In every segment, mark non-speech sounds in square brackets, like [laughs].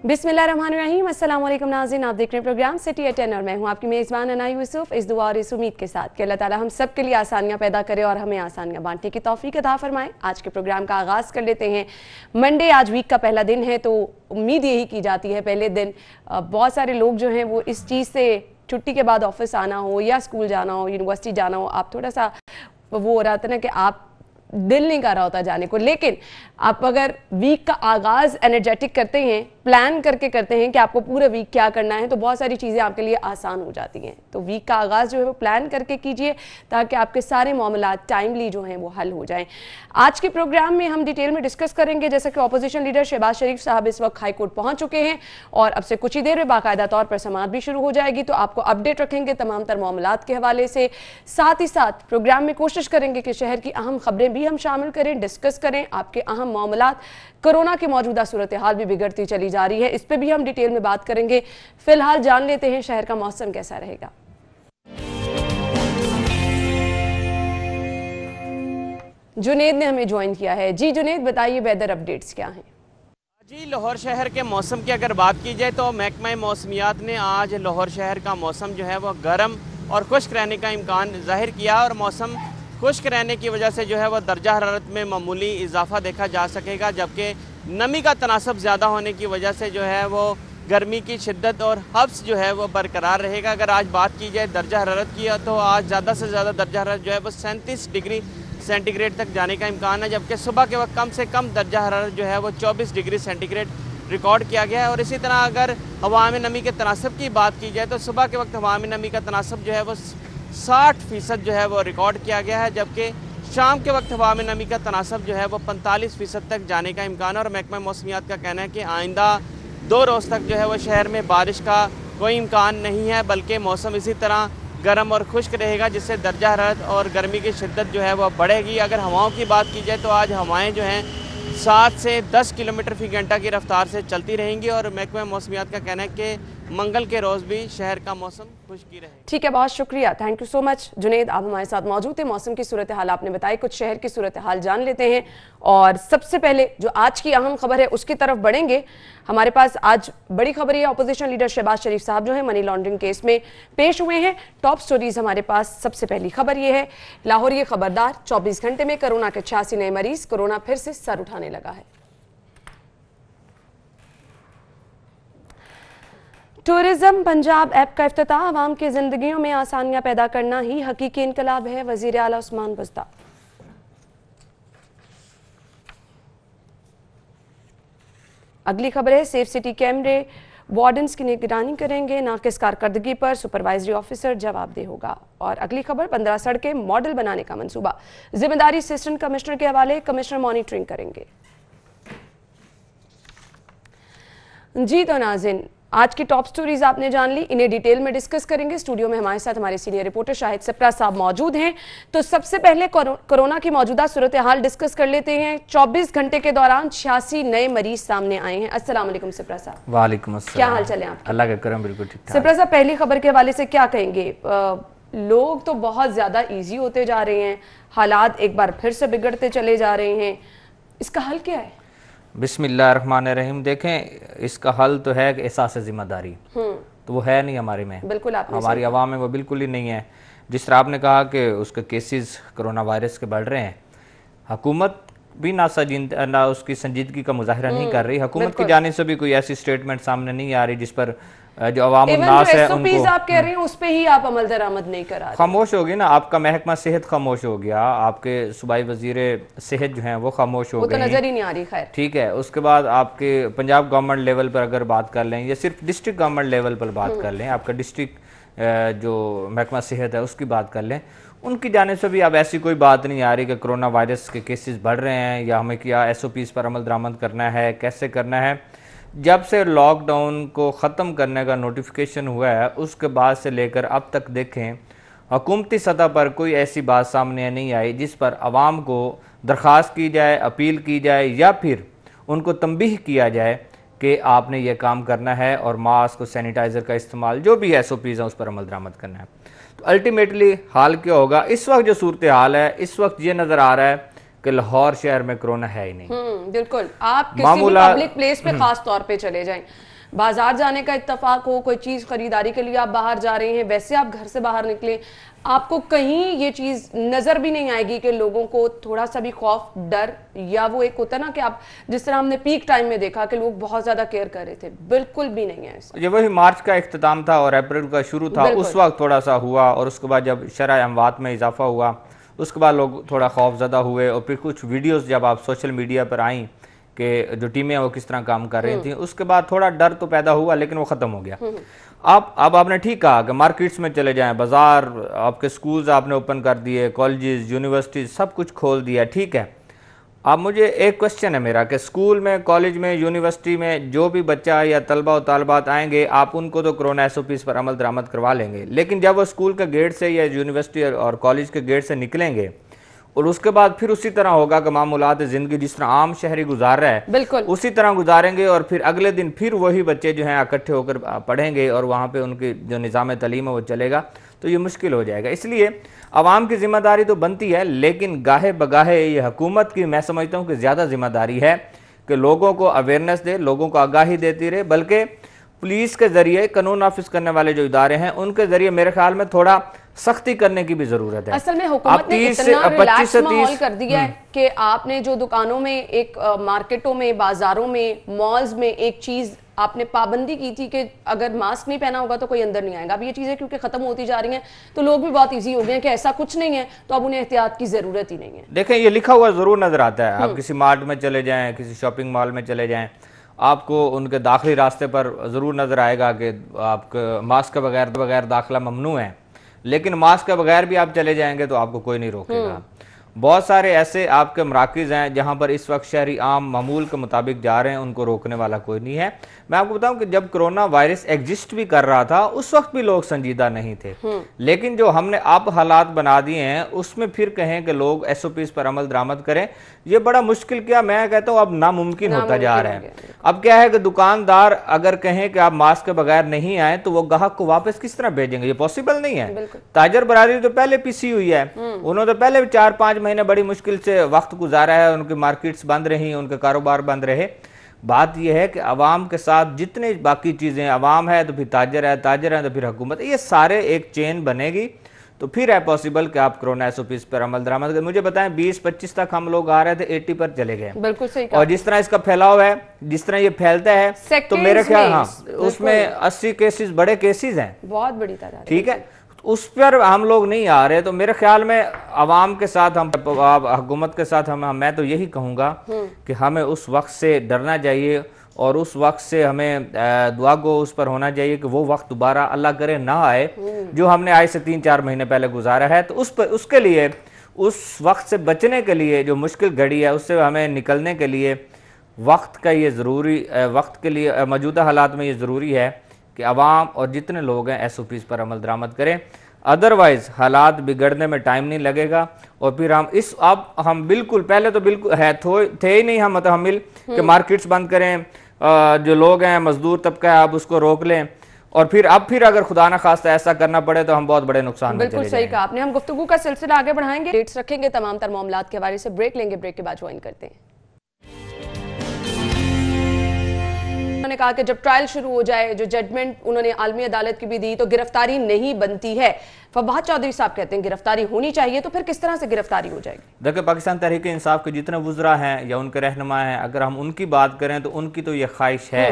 अस्सलाम वालेकुम नाज़रीन, आप देख रहे हैं प्रोग्राम सिटी अटेन और मैं हूँ आपकी मेज़बान अना यूसुफ। इस दुआ और इस उम्मीद के साथ कि अल्लाह ताला हम सब के लिए आसानियाँ पैदा करे और हमें आसानियाँ बांटने की तौफीक अदा फरमाए। आज के प्रोग्राम का आगाज़ कर लेते हैं। मंडे, आज वीक का पहला दिन है तो उम्मीद यही की जाती है पहले दिन बहुत सारे लोग जो हैं वो इस चीज़ से छुट्टी के बाद ऑफ़िस आना हो या स्कूल जाना हो, यूनिवर्सिटी जाना हो, आप थोड़ा सा वो हो रहा था ना कि आप दिल नहीं कर रहा होता जाने को। लेकिन आप अगर वीक का आगाज़ एनर्जेटिक करते हैं प्लान करके करते हैं कि आपको पूरे वीक क्या करना है तो बहुत सारी चीज़ें आपके लिए आसान हो जाती हैं। तो वीक का आगाज़ जो है वो प्लान करके कीजिए, ताकि आपके सारे मामला टाइमली जो हैं वो हल हो जाएँ। आज के प्रोग्राम में हम डिटेल में डिस्कस करेंगे, जैसे कि अपोजिशन लीडर शहबाज शरीफ साहब इस वक्त हाईकोर्ट पहुँच चुके हैं, और अब से कुछ ही देर में बाकायदा तौर पर समात भी शुरू हो जाएगी तो आपको अपडेट रखेंगे तमाम तर मामला के हवाले से। साथ ही साथ प्रोग्राम में कोशिश करेंगे कि शहर की अहम खबरें भी हम शामिल करें डिस्कस करें, आपके अहम मामला कोरोना की मौजूदा सूरत हाल भी बिगड़ती चली जा रही है। इस पर भी हम डिटेल में बात करेंगे। फ़िलहाल जान लेते हैं शहर का मौसम कैसा रहेगा। जुनेद ने हमें ज्वाइन किया है। जी जुनेद, बताइए वेदर अपडेट्स क्या हैं? जी, लाहौर शहर के मौसम की अगर बात की जाए तो महकमा मौसमियात ने आज लाहौर शहर का मौसम जो है वह गर्म और खुश्क रहने का इम्कान ज़ाहिर किया और मौसम खुश्क रहने की वजह से जो है वह दर्जा हरारत में मामूली इजाफा देखा जा सकेगा, जबकि नमी का तनासब ज़्यादा होने की वजह से जो है वो गर्मी की शिद्दत और हफ्स जो है वो बरकरार रहेगा। अगर आज बात की जाए दर्जा हरारत की तो आज ज़्यादा से ज़्यादा दर्जा हरारत जो है वो सैंतीस डिग्री सेंटीग्रेड तक जाने का इम्कान है, जबकि सुबह के वक्त कम से कम दर्जा हरारत जो है वो चौबीस डिग्री सेंटीग्रेड रिकॉर्ड किया गया है। और इसी तरह अगर हवा में नमी के तनासब की बात की जाए तो सुबह के वक्त हवा में नमी का तनासब जो है वो साठ फ़ीसद जो है वो रिकॉर्ड किया गया है, जबकि शाम के वक्त हवा में नमी का तनासब जो है वो पैंतालीस फ़ीसद तक जाने का इम्कान है और महकमा मौसमियात का कहना है कि आइंदा दो रोज़ तक जो है वो शहर में बारिश का कोई इम्कान नहीं है, बल्कि मौसम इसी तरह गर्म और खुश्क रहेगा, जिससे दर्जा हरत और गर्मी की शिद्दत जो है वह बढ़ेगी। अगर हवाओं की बात की जाए तो आज हवाएँ जो हैं सात से दस किलोमीटर फ़ी घंटा की रफ्तार से चलती रहेंगी और महकमा मौसमियात का कहना है कि मंगल के रोज भी शहर का मौसम खुशकी रहे। ठीक है, बहुत शुक्रिया। Thank you so much Junaid. आप हमारे साथ मौजूद थे। मौसम की सूरत हाल आपने बताई। कुछ शहर की सूरत हाल जान लेते हैं। और सबसे पहले जो आज की अहम खबर है, उसकी तरफ़ बढ़ेंगे। हमारे पास आज बड़ी खबर है अपोजिशन लीडर शहबाज शरीफ साहब जो है मनी लॉन्ड्रिंग केस में पेश हुए हैं। टॉप स्टोरीज हमारे पास। सबसे पहली खबर ये है, लाहौर ये खबरदार, चौबीस घंटे में कोरोना के छियासी नए मरीज़, कोरोना फिर से सर उठाने लगा है। टूरिज़्म पंजाब ऐप का अफ्ताह, आवाम की जिंदगियों में आसानियाँ पैदा करना ही हकीकी इनकलाब है, वज़ीर अला उस्मान बुजदा। अगली खबर है सेफ़ सिटी कैमरे वार्डन्स की निगरानी करेंगे, नाकिस कारकर्दगी पर सुपरवाइजरी ऑफिसर जवाबदेह होगा। और अगली खबर, पंद्रह सड़कें मॉडल बनाने का मंसूबा। ज़िम्मेदारी असिस्टेंट कमिश्नर के हवाले, कमिश्नर मॉनिटरिंग करेंगे। जी तो नाजिन आज की टॉप स्टोरीज आपने जान ली इन्हें डिटेल में डिस्कस करेंगे। स्टूडियो में हमारे साथ हमारे सीनियर रिपोर्टर शाहिद सप्रा साहब मौजूद हैं। तो सबसे पहले कोरोना की मौजूदा सूरत हाल डिस्कस कर लेते हैं। 24 घंटे के दौरान छियासी नए मरीज़ सामने आए हैं। अस्सलाम सप्रा साहब। वालेकुम क्या हाल चले आप अल्लाह का करम बिल्कुल ठीक सप्रा साहब पहली खबर के हवाले से क्या कहेंगे? लोग तो बहुत ज़्यादा ईजी होते जा रहे हैं। हालात एक बार फिर से बिगड़ते चले जा रहे हैं। इसका हल क्या है? बिस्मिल्लाहिर्रहमानिर्रहीम देखें इसका हल तो है एहसास ज़िम्मेदारी। हम्म। तो वो है नहीं हमारे में। बिल्कुल आपने हमारी आवाम में वो बिल्कुल ही नहीं है। जिस तरह आपने कहा कि उसके केसेस कोरोना वायरस के बढ़ रहे हैं हकूमत भी ना सजिंद ना उसकी संजीदगी का मुजाहरा नहीं हम्म, कर रही। हकूमत की जाने से भी कोई ऐसी स्टेटमेंट सामने नहीं आ रही जिस पर जो अवाम नास है उनको आप कह रहे हैं उस पे ही आप अमल दरामद नहीं करा खामोश हो होगी ना आपका महकमा सेहत खामोश हो गया आपके सूबाई वज़ीर सेहत जो हैं वो खामोश हो तो गए नज़र ही नहीं आ रही खैर। ठीक है उसके बाद आपके पंजाब गवर्नमेंट लेवल पर अगर बात कर लें या सिर्फ़ डिस्ट्रिक्ट गवर्नमेंट लेवल पर बात हम्म। कर लें आपका डिस्ट्रिक्ट जो महकमा सेहत है उसकी बात कर लें उनकी जाने से भी अब ऐसी कोई बात नहीं आ रही कि कोरोना वायरस के केसेस बढ़ रहे हैं या हमें क्या एस ओ पीज़ पर अमल दरामद करना है कैसे करना है। जब से लॉकडाउन को ख़त्म करने का नोटिफिकेशन हुआ है, उसके बाद से लेकर अब तक देखें, हकूमती सतह पर कोई ऐसी बात सामने नहीं आई जिस पर आवाम को दरख्वास्त की जाए, अपील की जाए या फिर उनको तंबीह किया जाए कि आपने ये काम करना है और मास्क और सैनिटाइज़र का इस्तेमाल जो भी एस ओ पीज़ हैं उस पर अमल दरामद करना है। तो अल्टीमेटली हाल क्या होगा? इस वक्त जो सूरत हाल है, इस वक्त ये नज़र आ रहा है कि लाहौर शहर में कोरोना है ही नहीं। हम्म, बिल्कुल। आप किसी पब्लिक प्लेस पे हम्म। खास तौर पे चले जाएँ। बाज़ार जाने का इतफाक हो कोई चीज़ खरीदारी के लिए आप बाहर जा रहे हैं वैसे आप घर से बाहर निकले आपको कहीं ये चीज़ नज़र भी नहीं आएगी कि लोगों को थोड़ा सा भी खौफ डर या वो एक होता ना कि आप जिस तरह हमने पीक टाइम में देखा कि लोग बहुत ज़्यादा केयर कर रहे थे बिल्कुल भी नहीं है ये वही मार्च का अख्ताम था और अप्रैल का शुरू था उस वक्त थोड़ा सा हुआ और उसके बाद जब शरह अमवात में इजाफा हुआ उसके बाद लोग थोड़ा खौफ ज़्यादा हुए और फिर कुछ वीडियोस जब आप सोशल मीडिया पर आई कि जो टीमें हैं वो किस तरह काम कर रही थी उसके बाद थोड़ा डर तो पैदा हुआ लेकिन वो ख़त्म हो गया। आप अब आपने ठीक कहा कि मार्केट्स में चले जाएँ बाज़ार आपके स्कूल्स आपने ओपन कर दिए कॉलेजेस यूनिवर्सिटीज सब कुछ खोल दिया ठीक है। अब मुझे एक क्वेश्चन है मेरा कि स्कूल में कॉलेज में यूनिवर्सिटी में जो भी बच्चा या तलबा और तालबात आएँगे आप उनको तो कोरोना एस पर अमल दरामद करवा लेंगे। लेकिन जब वो स्कूल के गेट से या यूनिवर्सिटी और कॉलेज के गेट से निकलेंगे और उसके बाद फिर उसी तरह होगा कि मामूलात ज़िंदगी जिस तरह आम शहरी गुजार रहा है बिल्कुल। उसी तरह गुजारेंगे और फिर अगले दिन फिर वही बच्चे जो हैं इकट्ठे होकर पढ़ेंगे और वहाँ पे उनकी जो निज़ाम तलीम है वो चलेगा। तो ये मुश्किल हो जाएगा। इसलिए आवाम की ज़िम्मेदारी तो बनती है लेकिन गाहे बगाहे ये हुकूमत की मैं समझता हूँ कि ज़्यादा ज़िम्मेदारी है कि लोगों को अवेयरनेस दे लोगों को आगाही देती रहे बल्कि पुलिस के ज़रिए कानून नाफिज करने वाले जो इदारे हैं उनके ज़रिए मेरे ख्याल में थोड़ा सख्ती करने की भी ज़रूरत है। असल में हुकूमत ने 30 इतना 25 रिलैक्स से माहौल कर दिया है कि आपने जो दुकानों में एक मार्केटों में बाजारों में मॉल्स में एक चीज़ आपने पाबंदी की थी कि अगर मास्क नहीं पहना होगा तो कोई अंदर नहीं आएगा। अब ये चीज़ें क्योंकि खत्म होती जा रही हैं तो लोग भी बहुत इजी हो गए हैं कि ऐसा कुछ नहीं है तो अब उन्हें एहतियात की ज़रूरत ही नहीं है। देखें ये लिखा हुआ ज़रूर नज़र आता है। आप किसी मार्ट में चले जाएँ किसी शॉपिंग मॉल में चले जाएँ आपको उनके दाखिली रास्ते पर ज़रूर नज़र आएगा कि आपका मास्क के बगैर बगैर दाखिला ममनू है लेकिन मास्क के बगैर भी आप चले जाएँगे तो आपको कोई नहीं रोकेगा। बहुत सारे ऐसे आपके मराकज़ हैं जहाँ पर इस वक्त शहरी आम मामूल के मुताबिक जा रहे हैं उनको रोकने वाला कोई नहीं है। मैं आपको बताऊँ कि जब कोरोना वायरस एग्जिस्ट भी कर रहा था उस वक्त भी लोग संजीदा नहीं थे। लेकिन जो हमने अब हालात बना दिए हैं उसमें फिर कहें कि लोग एस पर अमल दरामद करें। ये बड़ा मुश्किल क्या मैं कहता हूँ अब नामुमकिन होता जा रहा है। अब क्या है कि दुकानदार अगर कहें कि आप मास्क के बगैर नहीं आए तो वो ग्राहक को वापस किस तरह भेजेंगे? ये पॉसिबल नहीं है। ताजर बरादरी तो पहले पीसी हुई है। उन्होंने तो पहले चार पाँच महीने बड़ी मुश्किल से वक्त गुजारा है उनकी मार्केट्स बंद रही उनके कारोबार बंद रहे। बात यह है कि अवाम के साथ जितने बाकी चीज़ें अवाम है तो फिर ताजर है ताजर है तो फिर हुकूमत ये सारे एक चेन बनेगी। तो फिर है पॉसिबल कि आप कोरोना एस पर अमल दरामद करें। मुझे बताएँ 20-25 तक हम लोग आ रहे थे 80 पर चले गए। बिल्कुल सही कहा। और जिस तरह इसका फैलाव है जिस तरह ये फैलता है तो मेरे ख्याल हाँ उसमें 80 केसेस बड़े केसेस हैं। बहुत बड़ी तादाद ठीक है? उस पर हम लोग नहीं आ रहे तो मेरे ख्याल में अवाम के साथ हम हुकूमत के साथ हम मैं तो यही कहूँगा कि हमें उस वक्त से डरना चाहिए और उस वक्त से हमें दुआ को उस पर होना चाहिए कि वो वक्त दोबारा अल्लाह करे ना आए जो हमने आज से तीन चार महीने पहले गुजारा है। तो उस पर उसके लिए उस वक्त से बचने के लिए जो मुश्किल घड़ी है उससे हमें निकलने के लिए वक्त का ये ज़रूरी वक्त के लिए मौजूदा हालात में ये ज़रूरी है कि अवाम और जितने लोग हैं एस ओ पीज़ पर अमल दरामद करें। अदरवाइज़ हालात बिगड़ने में टाइम नहीं लगेगा। और फिर हम इस अब हम बिल्कुल पहले तो बिल्कुल है थो, थे ही नहीं हम मतलब हम मिल कि मार्केट्स बंद करें। जो लोग हैं मजदूर तबका है आप उसको रोक लें। और फिर अब फिर अगर खुदा ना खास्ता ऐसा करना पड़े तो हम बहुत बड़े नुकसान बिल्कुल सही कहा आपने। हम गुफ्तगू का सिलसिला आगे बढ़ाएँगे। डेट्स रखेंगे तमाम तर मामला के हवाले से। ब्रेक लेंगे ब्रेक के बाद ज्वाइन करते हैं। उन्होंने कहा कि जब ट्रायल शुरू हो जाए जो जजमेंट उन्होंने आलमी अदालत की भी दी तो गिरफ्तारी नहीं बनती है। फवाद चौधरी साहब कहते हैं गिरफ्तारी होनी चाहिए तो फिर किस तरह से गिरफ्तारी हो जाएगी? देखिए पाकिस्तान तहरीक इंसाफ के जितने वज्रा हैं या उनके रहनुमा हैं अगर हम उनकी बात करें तो उनकी तो ये ख्वाहिश है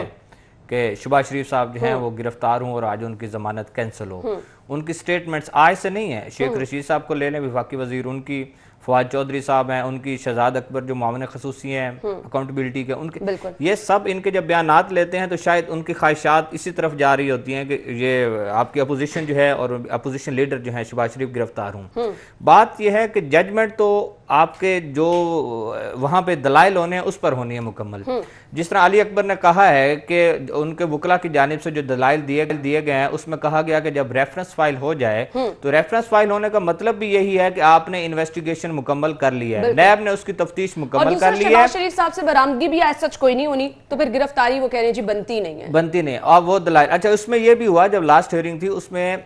कि शुबा शरीफ साहब जो हैं वो गिरफ़्तार हों और आज उनकी जमानत कैंसिल हो। उनकी स्टेटमेंट्स आज से नहीं है। शेख रशीद साहब को ले लें विफाकी वज़ीर उनकी फवाद चौधरी साहब हैं उनकी शहजाद अकबर जो मामन खसूसी हैं अकाउंटेबिलिटी के उनके ये सब इनके जब बयान लेते हैं तो शायद उनकी ख्वाहिशात इसी तरफ़ जा रही होती हैं कि ये आपकी अपोजिशन जो है और अपोजिशन लीडर जो है शबाज शरीफ गिरफ़्तार हूँ। बात यह है कि जजमेंट तो आपके जो वहाँ पे दलाइल होने हैं उस पर होनी है मुकम्मल। जिस तरह अली अकबर ने कहा है कि उनके वकला की जानब से जो दलाइल दिए दिए गए हैं उसमें कहा गया कि जब रेफरेंस फ़ाइल हो जाए तो रेफरेंस फ़ाइल होने का मतलब भी यही है कि आपने इन्वेस्टिगेशन मुकम्मल कर लिया है। नैब ने उसकी तफ्तीश मुकम्मल कर ली है। शरीफ साहब से बरामदगी भी आज सच कोई नहीं होनी तो फिर गिरफ्तारी वो कह रहे हैं जी बनती नहीं है। बनती नहीं। और वो दलाइल अच्छा उसमें ये भी हुआ जब लास्ट हियरिंग थी उसमें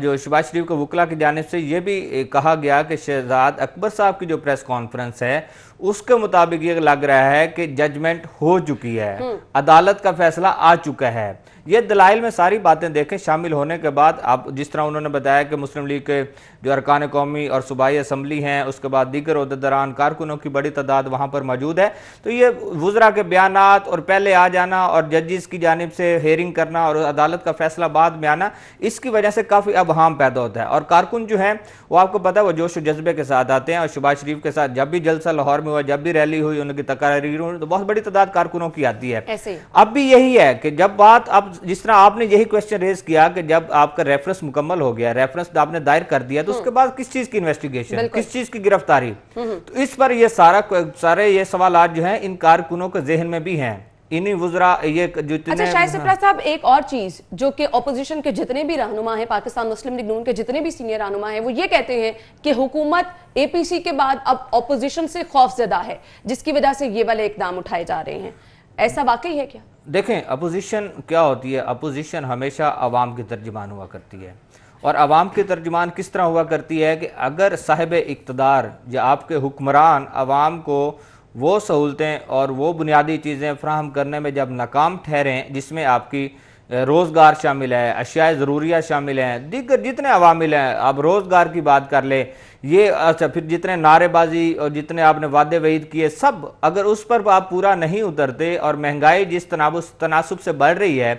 जो शहबाज शरीफ के वकला की जानिब से ये भी कहा गया कि शहजाद अकबर साहब की जो प्रेस कॉन्फ्रेंस है उसके मुताबिक ये लग रहा है कि जजमेंट हो चुकी है। अदालत का फैसला आ चुका है। ये दलाइल में सारी बातें देखें शामिल होने के बाद आप जिस तरह उन्होंने बताया कि मुस्लिम लीग के जो अरकान कौमी और सूबाई असम्बली हैं उसके बाद दीगर अहदेदारान कारकुनों की बड़ी तादाद वहाँ पर मौजूद है। तो ये वज्रा के बयान और पहले आ जाना और जजिस की जानब से हेयरिंग करना और अदालत का फैसला बाद में आना इसकी वजह से काफ़ी अबहाम पैदा होता है। और कारकुन जो है वो आपको पता है वो जोश जज्बे के साथ आते हैं और शबाज शरीफ के साथ जब भी जलसा लाहौर में हुआ जब भी रैली हुई उनकी तकरीर तो बहुत बड़ी तादाद कारकुनों की आती है। अब भी यही है कि जब बात अब जिस तरह आपने यही क्वेश्चन रेज किया कि जब आपका रेफरेंस मुकम्मल हो गया रेफरेंस आपने दायर कर दिया तो उसके बाद किस चीज़ की इन्वेस्टिगेशन किस चीज़ की गिरफ्तारी? तो इस पर ये सारा सारे ये सवाल आज जो है इन कारकुनों के जहन में भी हैं। इन्हीं वजरा ये जितने अच्छा शायद सिप्रा साहब एक और चीज़ जो कि ऑपोजिशन के जितने भी रहनुमा हैं पाकिस्तान मुस्लिम लीग नून के जितने भी सीनियर रहनुमा हैं वो ये कहते हैं कि हुकूमत एपीसी के बाद अब ऑपोजिशन से खौफजदा है जिसकी वजह से ये वाले इकदाम उठाए जा रहे हैं। ऐसा वाकई है क्या? देखें अपोजिशन क्या होती है? अपोजिशन हमेशा आवाम की तर्जमान हुआ करती है। और आवाम की तर्जमान किस तरह हुआ करती है कि अगर साहिब इकतदार या आपके हुक्मरान आवाम को वो सहूलतें और वो बुनियादी चीज़ें फ्राहम करने में जब नाकाम ठहरें, जिसमें आपकी रोज़गार शामिल है, अशियाए ज़रूरिया शामिल हैं दिग्गर जितने अवामिल हैं, आप रोज़गार की बात कर ले, ये अच्छा फिर जितने नारेबाजी और जितने आपने वादे वहीद किए, सब अगर उस पर आप पूरा नहीं उतरते और महँगाई जिस तनासब से बढ़ रही है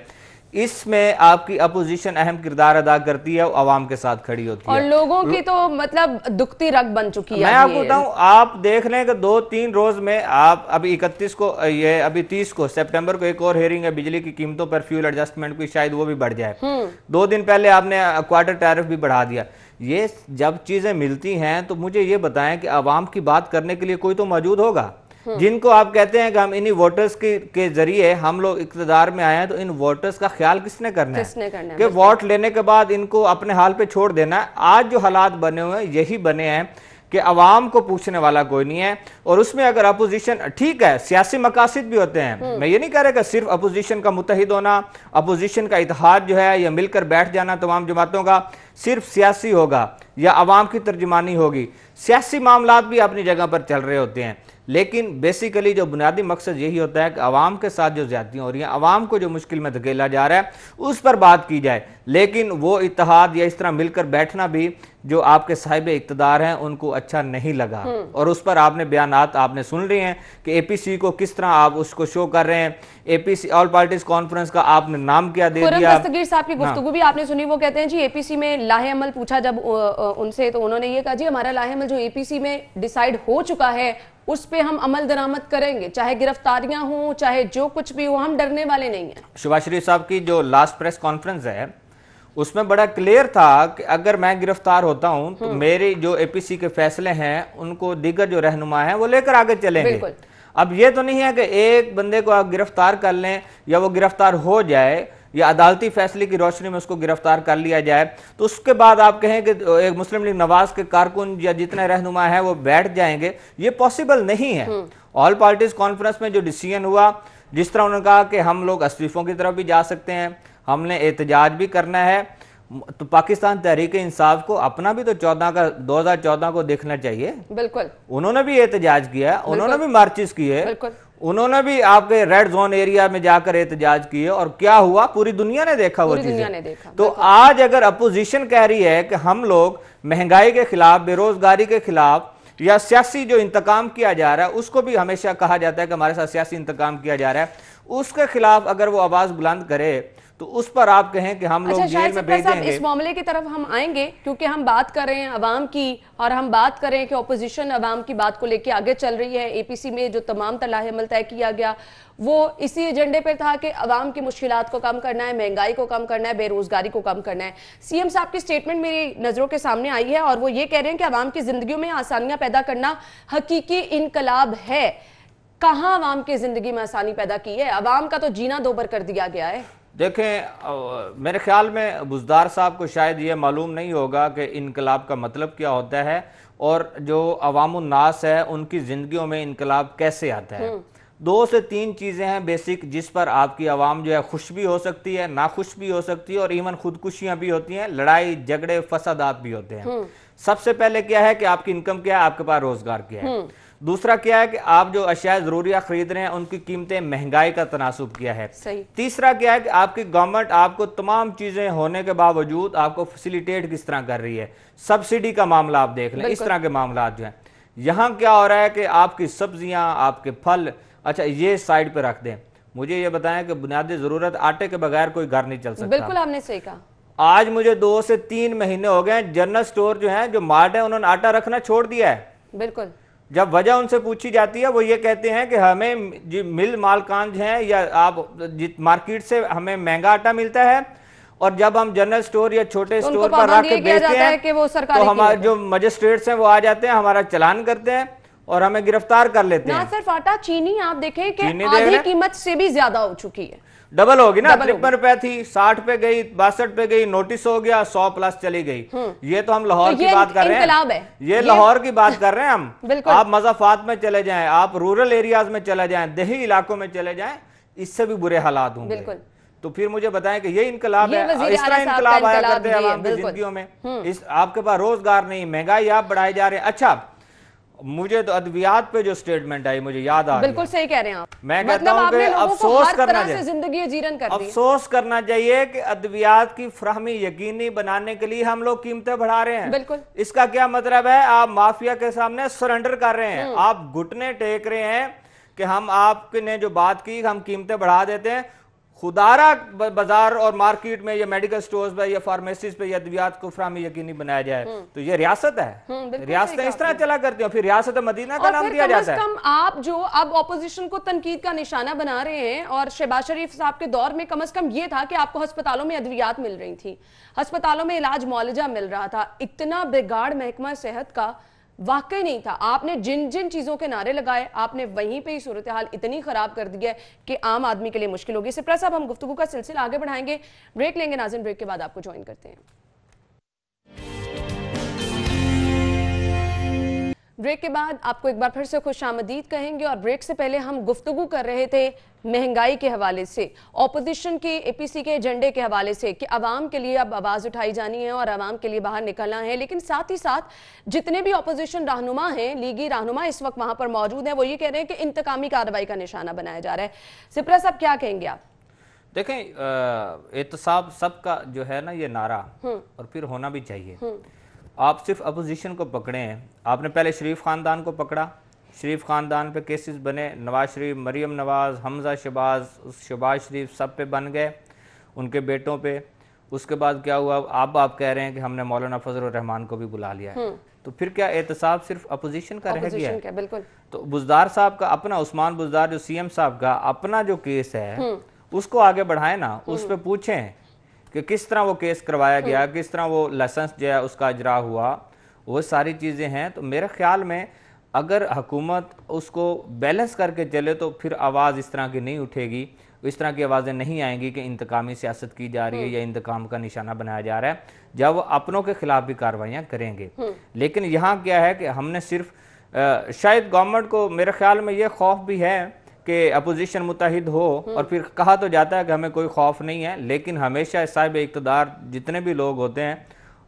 इसमें आपकी अपोजिशन अहम किरदार अदा करती है और आवाम के साथ खड़ी होती है। और लोगों की तो मतलब दुखती रग बन चुकी है मैं आपको बताऊँ आप देख लें कि दो तीन रोज में आप अभी इकतीस को ये अभी तीस को सितंबर को एक और हेयरिंग है बिजली की कीमतों पर फ्यूल एडजस्टमेंट की शायद वो भी बढ़ जाए। हम्म। दो दिन पहले आपने क्वार्टर टैरिफ भी बढ़ा दिया। ये जब चीज़ें मिलती हैं तो मुझे ये बताएँ कि आवाम की बात करने के लिए कोई तो मौजूद होगा? जिनको आप कहते हैं कि हम इन्हीं वोटर्स के के ज़रिए हम लोग इकतदार में आए हैं तो इन वोटर्स का ख्याल किसने करना किसने है? करना कि वोट लेने के बाद इनको अपने हाल पे छोड़ देना है। आज जो हालात बने हुए हैं यही बने हैं कि अवाम को पूछने वाला कोई नहीं है। और उसमें अगर अपोजिशन ठीक है सियासी मकासद भी होते हैं। हम्म। मैं ये नहीं कह रहा कि सिर्फ़ अपोजिशन का मुतहद होना अपोजिशन का इतिहाद जो है या मिलकर बैठ जाना तमाम जमातों का सिर्फ़ सियासी होगा या अवाम की तर्जमानी होगी। सियासी मामला भी अपनी जगह पर चल रहे होते हैं। लेकिन बेसिकली जो बुनियादी मकसद यही होता है कि आवाम के साथ जो ज्यादतियाँ हो रही हैं आवाम को जो मुश्किल में धकेला जा रहा है उस पर बात की जाए लेकिन वो इतिहाद या इस तरह मिलकर बैठना भी जो आपके साहिब इकतदार हैं उनको अच्छा नहीं लगा हम्म। और उस पर आपने बयान आपने सुन रहे हैं कि एपीसी को किस तरह आप उसको शो कर रहे हैं एपीसी ऑल पार्टीज़ कॉन्फ्रेंस का आपने नाम क्या दे दिया साहब की हाँ। गुफ्तु भी आपने सुनी वो कहते हैं जी एपीसी में लाहे अमल पूछा जब उनसे तो उन्होंने ये कहा जी हमारा लाहे अमल जो एपीसी में डिसाइड हो चुका है उस पर हम अमल दरामद करेंगे चाहे गिरफ्तारियाँ हों चाहे जो कुछ भी हो हम डरने वाले नहीं हैं। शरीफ साहब की जो लास्ट प्रेस कॉन्फ्रेंस है उसमें बड़ा क्लियर था कि अगर मैं गिरफ़्तार होता हूँ तो हम्म। मेरे जो एपीसी के फैसले हैं उनको दीगर जो रहनुमा है वो लेकर आगे चलेंगे। अब ये तो नहीं है कि एक बंदे को आप गिरफ़्तार कर लें या वो गिरफ़्तार हो जाए या अदालती फैसले की रोशनी में उसको गिरफ़्तार कर लिया जाए तो उसके बाद आप कहें कि एक मुस्लिम लीग नवाज़ के कारकुन या जितने रहनुमा है वो बैठ जाएँगे। ये पॉसिबल नहीं है। ऑल पार्टीज़ कॉन्फ्रेंस में जो डिसीज़न हुआ जिस तरह उन्होंने कहा कि हम लोग इस्तीफों की तरफ़ भी जा सकते हैं हमने एहतजाज भी करना है तो पाकिस्तान तहरीक इंसाफ को अपना भी तो चौदह का 2014 को देखना चाहिए। बिल्कुल। उन्होंने भी एहतजाज किया उन्होंने भी मार्चिस किए उन्होंने भी आपके रेड जोन एरिया में जाकर एहतजाज किए और क्या हुआ? पूरी दुनिया ने देखा वो चीज़ें। तो आज अगर अपोजिशन कह रही है कि हम लोग महँगाई के खिलाफ बेरोजगारी के खिलाफ या सियासी जो इंतकाम किया जा रहा है उसको भी हमेशा कहा जाता है कि हमारे साथ सियासी इंतकाम किया जा रहा है। उसके खिलाफ अगर वो आवाज़ बुलंद करे तो उस पर आप कहें कि हम लोग अच्छा, जेल में भेज देंगे इस मामले की तरफ़ हम आएँगे क्योंकि हम बात कर रहे हैं अवाम की और हम बात करें कि ऑपोजिशन अवाम की बात को लेकर आगे चल रही है। एपीसी में जो तमाम तलाह अमल तय किया गया वो इसी एजेंडे पर था कि अवाम की मुश्किल को कम करना है महँगाई को कम करना है बेरोजगारी को कम करना है। सीएम साहब की स्टेटमेंट मेरी नज़रों के सामने आई है और वो ये कह रहे हैं कि अवाम की ज़िंदगी में आसानियाँ पैदा करना हकीकी इनकलाब है। कहाँ अवाम की ज़िंदगी में आसानी पैदा की है? अवाम का तो जीना दोबर कर दिया गया है। देखें मेरे ख्याल में बुजदार साहब को शायद ये मालूम नहीं होगा कि इनकलाब का मतलब क्या होता है और जो अवामनास है उनकी ज़िंदगियों में इनकलाब कैसे आता है हम्म। दो से तीन चीज़ें हैं बेसिक जिस पर आपकी आवाम जो है खुश भी हो सकती है नाखुश भी हो सकती है और इवन खुदकुशियाँ भी होती हैं लड़ाई झगड़े फसादात भी होते हैं हम्म। सबसे पहले क्या है कि आपकी इनकम क्या है आपके पास रोज़गार क्या है हम्म। दूसरा क्या है कि आप जो अशिया जरूरिया खरीद रहे हैं उनकी कीमतें महँगाई का तनासब किया है। तीसरा क्या है कि आपकी गवर्नमेंट आपको तमाम चीज़ें होने के बावजूद आपको फैसिलिटेट किस तरह कर रही है। सब्सिडी का मामला आप देख लें इस तरह के मामला जो है। यहाँ क्या हो रहा है कि आपकी सब्ज़ियाँ आपके फल अच्छा ये साइड पे रख दें। मुझे ये बताएँ कि बुनियादी ज़रूरत आटे के बगैर कोई घर नहीं चल सकता। बिल्कुल आपने सही कहा। आज मुझे दो से तीन महीने हो गए जनरल स्टोर जो है जो मार्ट है उन्होंने आटा रखना छोड़ दिया है। बिल्कुल। जब वजह उनसे पूछी जाती है वो ये कहते हैं कि हमें जी मिल मालकान जो है या आप मार्केट से हमें महँगा आटा मिलता है और जब हम जनरल स्टोर या छोटे तो स्टोर पर रख के बेचते हैं है कि वो सरकारी तो हमारे जो मजिस्ट्रेट्स हैं वो आ जाते हैं हमारा चलान करते हैं और हमें गिरफ़्तार कर लेते ना हैं। सिर्फ़ आटा चीनी आप देखें कि आधी कीमत से भी ज़्यादा हो चुकी है। डबल होगी ना तिरपन रुपए थी साठ पे गई बासठ पे गई नोटिस हो गया सौ प्लस चली गई। ये तो हम लाहौर तो की बात कर रहे हैं। ये लाहौर की बात कर रहे हैं हम। [laughs] आप मजाफात में चले जाए आप रूरल एरियाज़ में चले जाए देही इलाकों में चले जाए इससे भी बुरे हालात होंगे। तो फिर मुझे बताएँ कि ये इनकलाब है इस तरह इनकलाब आया करते हैं जी आवाम की बिल्कुल। जिंदगियों में। इस आपके पास रोज़गार नहीं महँगाई आप बढ़ाए जा रहे हैं। अच्छा मुझे तो अद्वियात पे जो स्टेटमेंट आई मुझे याद आ बिल्कुल सही कह रहे हैं आप। मैं कहता मतलब हूँ आपने कि अफसोस करना चाहिए। ज़िंदगी जीरन कर अफसोस करना चाहिए कि अद्वियात की फ्राहमी यकीनी बनाने के लिए हम लोग कीमतें बढ़ा रहे हैं। बिल्कुल। इसका क्या मतलब है? आप माफिया के सामने सरेंडर कर रहे हम्म। हैं आप घुटने टेक रहे हैं कि हम आपने जो बात की हम कीमतें बढ़ा देते हैं। खुदारा बाज़ार और मार्केट में या मेडिकल स्टोर्स पे या फार्मेसीज पे या अद्वियात को फ्राहमी यकीनी बनाया जाए तो ये रियासत हम्म, है बिल्कुल रियासतें इस तरह चला करती हैं फिर रियासत मदीना का नाम दिया जाता है। कम आप जो अब ऑपोजिशन को तनकीद का निशाना बना रहे हैं और शहबाज शरीफ साहब के दौर में कम अज कम ये था कि आपको अस्पतालों में अद्वियात मिल रही थी। अस्पतालों में इलाज मुआलजा मिल रहा था। इतना बिगाड़ महकमा सेहत का वाकई नहीं था। आपने जिन जिन चीज़ों के नारे लगाए, आपने वहीं पे ही सूरत हाल इतनी खराब कर दी है कि आम आदमी के लिए मुश्किल होगी। सिप्रा साहब, हम गुफ्तु का सिलसिला आगे बढ़ाएँगे। ब्रेक लेंगे, नाजिन ब्रेक के बाद आपको ज्वाइन करते हैं। ब्रेक के बाद आपको एक बार फिर से खुश आमदीद कहेंगे और ब्रेक से पहले हम गुफ्तगू कर रहे थे महँगाई के हवाले से ऑपोजिशन के एपीसी के एजेंडे के हवाले से कि आवाम के लिए अब आवाज़ उठाई जानी है और आवाम के लिए बाहर निकलना है। लेकिन साथ ही साथ जितने भी ऑपोजिशन रहनुमा हैं लीगी रहनुमा इस वक्त वहाँ पर मौजूद हैं वो ये कह रहे हैं कि इंतकामी कार्रवाई का निशाना बनाया जा रहा है। सिप्रा साहब क्या कहेंगे आप? देखें एहतसाब सबका जो है ना ये नारा और फिर होना भी चाहिए। आप सिर्फ़ अपोजिशन को पकड़े हैं। आपने पहले शरीफ खानदान को पकड़ा। शरीफ खानदान पे केसेस बने। नवाज़ शरीफ मरीम नवाज़ हमजा शबाज शबाज शरीफ सब पे बन गए उनके बेटों पे। उसके बाद क्या हुआ? अब आप कह रहे हैं कि हमने मौलाना फजल रहमान को भी बुला लिया है। तो फिर क्या एहतसाब सिर्फ़ अपोजिशन का रह गया है? बिल्कुल। तो बुजदार साहब का अपना उस्मान बुजदार जो सीएम साहब का अपना जो केस है उसको आगे बढ़ाए ना उस पर पूछें कि किस तरह वो केस करवाया गया किस तरह वो लाइसेंस जो है उसका इजरा हुआ वो सारी चीज़ें हैं। तो मेरे ख्याल में अगर हुकूमत उसको बैलेंस करके चले तो फिर आवाज़ इस तरह की नहीं उठेगी इस तरह की आवाज़ें नहीं आएँगी कि इंतकामी सियासत की जा रही है या इंतकाम का निशाना बनाया जा रहा है। जब वो अपनों के खिलाफ भी कार्रवाइयाँ करेंगे। लेकिन यहाँ क्या है कि हमने सिर्फ़ अ, शायद गवर्नमेंट को मेरे ख्याल में ये खौफ भी है कि अपोजिशन मुतहद हो और फिर कहा तो जाता है कि हमें कोई खौफ नहीं है लेकिन हमेशा साहिब इकतदार जितने भी लोग होते हैं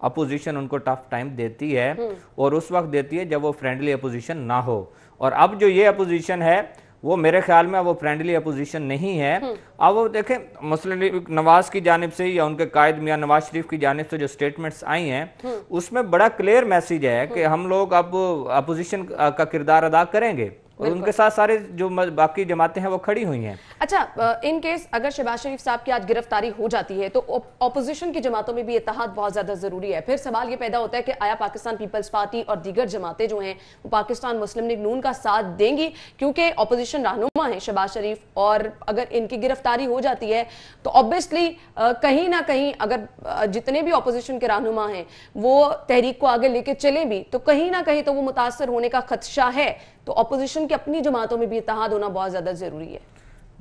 अपोजिशन उनको टफ टाइम देती है और उस वक्त देती है जब वो फ्रेंडली अपोजिशन ना हो। और अब जो ये अपोजिशन है वो मेरे ख्याल में वो फ्रेंडली अपोजिशन नहीं है। अब वो देखें मुस्लिम लीग नवाज़ की जानब से या उनके कायद मियाँ नवाज़ शरीफ की जानब से जो स्टेटमेंट्स आई हैं उसमें बड़ा क्लियर मैसेज है कि हम लोग अब अपोजिशन का किरदार अदा करेंगे। और उनके साथ सारे जो बाकी जमातें हैं वो खड़ी हुई हैं। अच्छा इन केस अगर शहबाज शरीफ साहब की आज गिरफ्तारी हो जाती है तो ऑपोजिशन की जमातों में भी इतिहाद बहुत ज़्यादा ज़रूरी है। फिर सवाल ये पैदा होता है कि आया पाकिस्तान पीपल्स पार्टी और दीगर जमातें जो हैं वो पाकिस्तान मुस्लिम लीग नून का साथ देंगी क्योंकि ऑपोजिशन रहनुमा है शहबाज शरीफ और अगर इनकी गिरफ्तारी हो जाती है तो ऑब्वियसली कहीं ना कहीं अगर जितने भी ऑपोजिशन के रहनुमा हैं वो तहरीक को आगे लेके चले भी तो कहीं ना कहीं तो वो मुतासर होने का खदशा है। तो ऑपोजिशन की अपनी जमातों में भी इतिहाद होना बहुत ज़्यादा ज़रूरी है।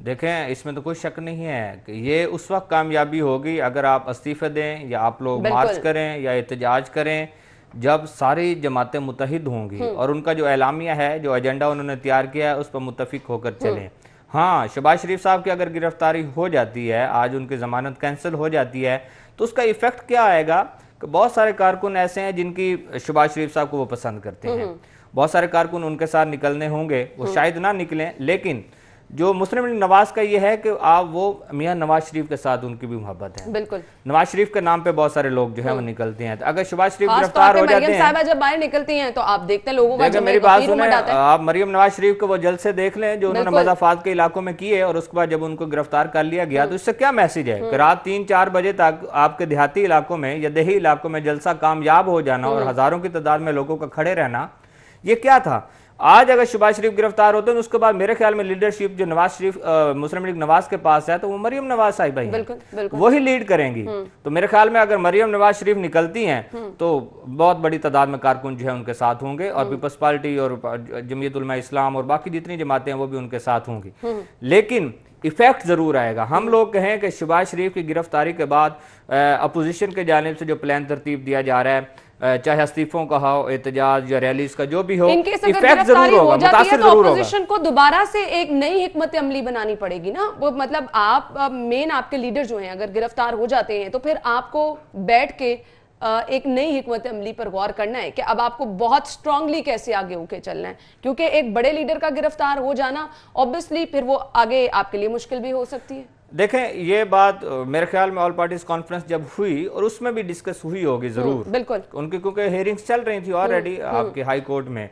देखें इसमें तो कोई शक नहीं है कि ये उस वक्त कामयाबी होगी अगर आप इस्तीफे दें या आप लोग मार्च करें या एहतजाज करें जब सारी जमातें मुतहद होंगी और उनका जो एलामिया है जो एजेंडा उन्होंने तैयार किया है उस पर मुतफिक होकर चलें। हाँ शबाज शरीफ साहब की अगर गिरफ्तारी हो जाती है आज उनकी जमानत कैंसिल हो जाती है तो उसका इफ़ेक्ट क्या आएगा? बहुत सारे कारकुन ऐसे हैं जिनकी शबाज शरीफ साहब को वो पसंद करते हैं। बहुत सारे कारकुन उनके साथ निकलने होंगे वो शायद ना निकलें लेकिन जो मुस्लिम नवाज़ का ये है कि आप वो मियाँ नवाज़ शरीफ के साथ उनकी भी मोहब्बत है। बिल्कुल। नवाज़ शरीफ के नाम पे बहुत सारे लोग जो है वो निकलते हैं। तो अगर शबाज शरीफ गिरफ़्तार हो जाते हैं जब बाहर निकलती हैं तो आप देखते हैं लोगों का मेरी बात सुने है। आप मरियम नवाज़ शरीफ को वो जल्द से देख लें जो उन्होंने मजाफात के इलाकों में किए और उसके बाद जब उनको गिरफ़्तार कर लिया गया तो इससे क्या मैसेज है कि रात तीन चार बजे तक आपके देहाती इलाकों में या देही इलाकों में जलसा कामयाब हो जाना और हज़ारों की तादाद में लोगों का खड़े रहना ये क्या था? आज अगर शबाज शरीफ गिरफ़्तार होते हैं तो उसके बाद मेरे ख्याल में लीडरशिप जो नवाज़ शरीफ मुस्लिम लीग नवाज़ के पास है तो वो मरियम नवाज़ साहिबा ही बिल्कुल बिल्कुल। वही लीड करेंगी। तो मेरे ख्याल में अगर मरियम नवाज़ शरीफ निकलती हैं तो बहुत बड़ी तादाद में कारकुन जो है उनके साथ होंगे और पीपल्स पार्टी और जमीयत उलमा इस्लाम और बाकी जितनी जमातें हैं वो भी उनके साथ होंगी। लेकिन इफ़ेक्ट ज़रूर आएगा। हम लोग कहें कि शबाज शरीफ की गिरफ्तारी के बाद अपोजिशन के जानिब से जो प्लान तरतीब दिया जा रहा है चाहे इस्तीफों का हो एहतजाज या रैलीज का जो भी हो इफ़ेक्ट गिरफ्तारी ज़रूर हो होगा जाती है मुतासिर तो ज़रूर होगा। को दोबारा से एक नई हिकमत अमली बनानी पड़ेगी ना। वो मतलब आप मेन आपके लीडर जो हैं अगर गिरफ़्तार हो जाते हैं तो फिर आपको बैठ के एक नई हिकमत अमली पर गौर करना है कि अब आपको बहुत स्ट्रांगली कैसे आगे होके चलना है। क्योंकि एक बड़े लीडर का गिरफ़्तार हो जाना ऑब्वियसली फिर वो आगे आपके लिए मुश्किल भी हो सकती है। देखें ये बात मेरे ख्याल में ऑल पार्टीज़ कॉन्फ्रेंस जब हुई और उसमें भी डिस्कस हुई होगी ज़रूर। बिल्कुल। उनकी क्योंकि हेयरिंग्स चल रही थी ऑलरेडी आपके हाई कोर्ट में।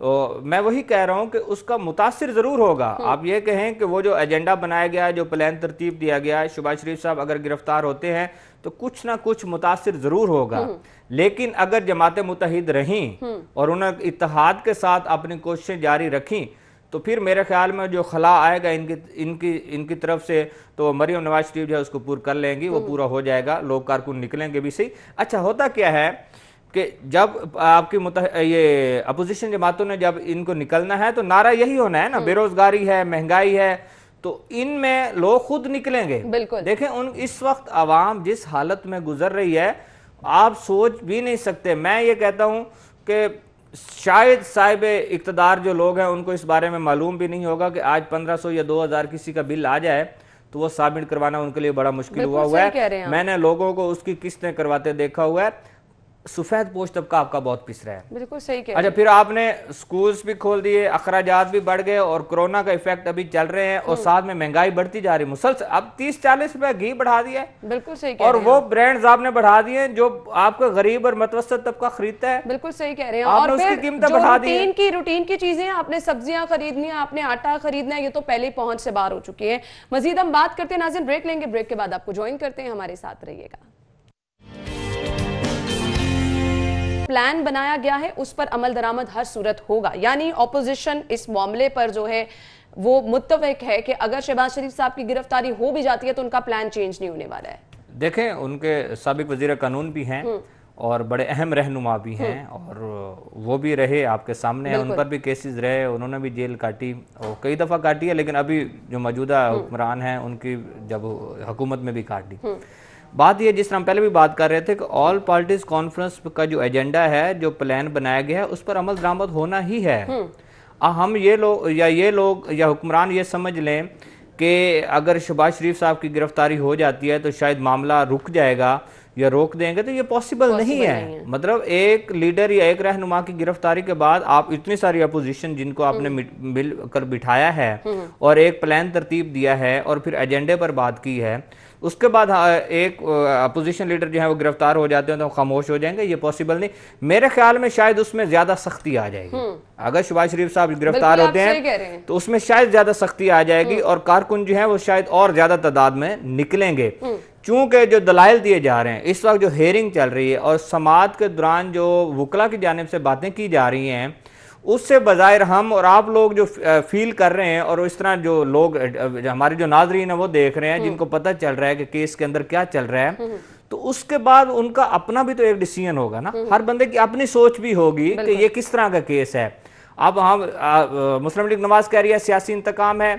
तो मैं वही कह रहा हूँ कि उसका मुतासर ज़रूर होगा। आप ये कहें कि वो जो एजेंडा बनाया गया है जो प्लान तरतीब दिया गया है शबाज शरीफ साहब अगर गिरफ़्तार होते हैं तो कुछ ना कुछ मुतासर ज़रूर होगा। लेकिन अगर जमातें मुतहद रहीं और उन्होंने इतिहाद के साथ अपनी कोशिशें जारी रखी तो फिर मेरे ख्याल में जो खला आएगा इनकी इनकी इनकी तरफ़ से तो मरियम नवाज़ शरीफ जो है उसको पूरा कर लेंगी वो पूरा हो जाएगा लोग कारकुन निकलेंगे भी सही। अच्छा होता क्या है कि जब आपकी ये अपोजिशन जमातों ने जब इनको निकलना है तो नारा यही होना है ना बेरोजगारी है महँगाई है तो इनमें लोग खुद निकलेंगे। बिल्कुल। देखें उन इस वक्त आवाम जिस हालत में गुजर रही है आप सोच भी नहीं सकते। मैं ये कहता हूँ कि शायद साहिब इकतदार जो लोग हैं उनको इस बारे में मालूम भी नहीं होगा कि आज 1500 या 2000 किसी का बिल आ जाए तो वो सबमिट करवाना उनके लिए बड़ा मुश्किल हुआ हुआ है। मैंने लोगों को उसकी किस्तें करवाते देखा हुआ है। सफ़ेद पोश तबका आपका बहुत पिस रहा है। बिल्कुल सही कह अच्छा फिर आपने स्कूल्स भी खोल दिए अखराजात भी बढ़ गए और कोरोना का इफ़ेक्ट अभी चल रहे हैं और साथ में महँगाई बढ़ती जा रही है। मुसलसल अब तीस चालीस रुपए घी बढ़ा दिया है। बिल्कुल सही कह और रहे वो ब्रांड्स आपने बढ़ा दिए जो आपका गरीब और मतवसत तबका खरीदता है। बिल्कुल सही कह रहे हैं। और उसकी कीमतें बढ़ा दी। रूटीन की रूटीन की चीज़ें आपने सब्ज़ियाँ खरीदनी है आपने आटा खरीदना है ये तो पहले ही पहुँच से बाहर हो चुकी है। मजीद हम बात करते हैं नाजिन ब्रेक लेंगे। ब्रेक के बाद आपको ज्वाइन करते हैं हमारे साथ रहिएगा। प्लान बनाया गया है उस पर अमल दरामद हर सूरत होगा। यानी ऑपोजिशन इस मामले पर जो है वो मुतफिक है कि अगर शहबाज शरीफ साहब की गिरफ्तारी हो भी जाती है तो उनका प्लान चेंज नहीं होने वाला है। देखें उनके सबक वज़ीर कानून भी हैं और बड़े अहम रहनुमा भी हैं और वो भी रहे आपके सामने हैं उन पर भी केसेस रहे उन्होंने भी जेल काटी और कई दफ़ा काटी है लेकिन अभी जो मौजूदा हुक्मरान हैं उनकी जब हुकूमत में भी काट दी। बात ये जिस तरह हम पहले भी बात कर रहे थे कि ऑल पार्टीज़ कॉन्फ्रेंस का जो एजेंडा है जो प्लान बनाया गया है उस पर अमल दरामद होना ही है। आ, हम ये लोग या ये लोग या हुक्मरान ये समझ लें कि अगर शहबाज शरीफ साहब की गिरफ्तारी हो जाती है तो शायद मामला रुक जाएगा या रोक देंगे तो ये पॉसिबल नहीं है। मतलब एक लीडर या एक रहनुमा की गिरफ्तारी के बाद आप इतनी सारी अपोजिशन जिनको आपने मिल मिल कर बिठाया है और एक प्लान तरतीब दिया है और फिर एजेंडे पर बात की है उसके बाद हाँ, एक अपोजिशन लीडर जो है वो गिरफ़्तार हो जाते हैं तो खामोश हो जाएँगे ये पॉसिबल नहीं। मेरे ख्याल में शायद उसमें ज़्यादा सख्ती आ जाएगी। अगर शहबाज शरीफ साहब गिरफ़्तार होते हैं हैं। तो उसमें शायद ज़्यादा सख्ती आ जाएगी और कारकुन जो है वो शायद और ज़्यादा तादाद में निकलेंगे। चूँकि जो दलाइल दिए जा रहे हैं इस वक्त जो हेयरिंग चल रही है और समाज के दौरान जो वकला की जानब से बातें की जा रही हैं उससे बजायर हम और आप लोग जो फील कर रहे हैं और इस तरह जो लोग हमारे जो नाजरीन है वो देख रहे हैं जिनको पता चल रहा है कि केस के अंदर क्या चल रहा है तो उसके बाद उनका अपना भी तो एक डिसीज़न होगा ना। हर बंदे की अपनी सोच भी होगी कि ये किस तरह का केस है। अब हम मुस्लिम लीग नवाज़ कह रही है सियासी इंतकाम है।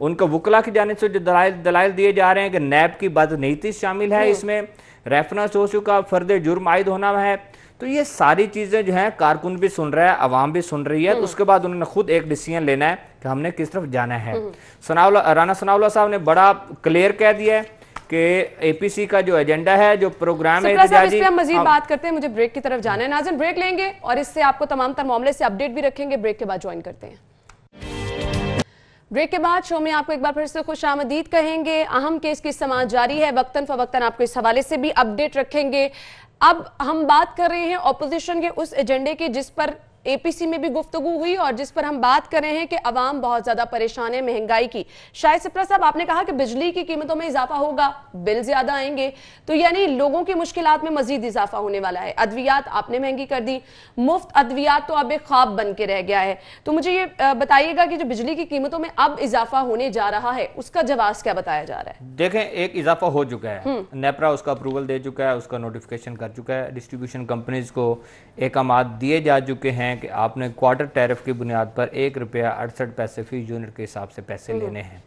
उनका वकला की जाने से जो दलाइल दलाइल दिए जा रहे हैं कि नैब की बदनीति शामिल है इसमें। रेफरेंस हो चुका फर्द जुर्म आयद होना है। तो ये सारी चीज़ें जो हैं कारकुन भी सुन रहा है अवाम भी सुन रही है। तो उसके बाद उन्होंने खुद एक डिसीज़न लेना है कि हमने किस तरफ़ जाना है। सनाउल्ला राना सनाउल्ला साहब ने बड़ा क्लियर कह दिया है कि एपीसी का जो एजेंडा है जो प्रोग्राम है इस हम मजीद बात करते हैं मुझे ब्रेक की तरफ़ जाना है। नाजन ब्रेक लेंगे और इससे आपको तमाम तर मामले से अपडेट भी रखेंगे। ब्रेक के बाद ज्वाइन करते हैं। ब्रेक के बाद शो में आपको एक बार फिर से खुश आमदीद कहेंगे। अहम केस की समाज जारी है। वक्तन फवक्तन आपको इस हवाले से भी अपडेट रखेंगे। अब हम बात कर रहे हैं ऑपोजिशन के उस एजेंडे की जिस पर एपीसी में भी गुफ्तगू हुई और जिस पर हम बात कर रहे हैं कि अवाम बहुत ज़्यादा परेशान है महँगाई की। शायद सिप्रा साहब आपने कहा कि बिजली की कीमतों में इजाफा होगा बिल ज़्यादा आएँगे। तो यानी लोगों की मुश्किल में मजीद इजाफा होने वाला है। अद्वियात आपने महँगी कर दी। मुफ़्त अद्वियात तो अब एक ख्वाब बन के रह गया है। तो मुझे ये बताइएगा कि जो बिजली की कीमतों में अब इजाफा होने जा रहा है उसका जवाब क्या बताया जा रहा है? देखें एक इजाफा हो चुका है। नेपरा उसका अप्रूवल दे चुका है उसका नोटिफिकेशन कर चुका है। डिस्ट्रीब्यूशन कंपनीज़ को एक दिए जा चुके हैं। कि आपने क्वार्टर टैरिफ की बुनियाद पर एक रुपया अड़सठ पैसे फ़ी यूनिट के हिसाब से पैसे लेने हैं।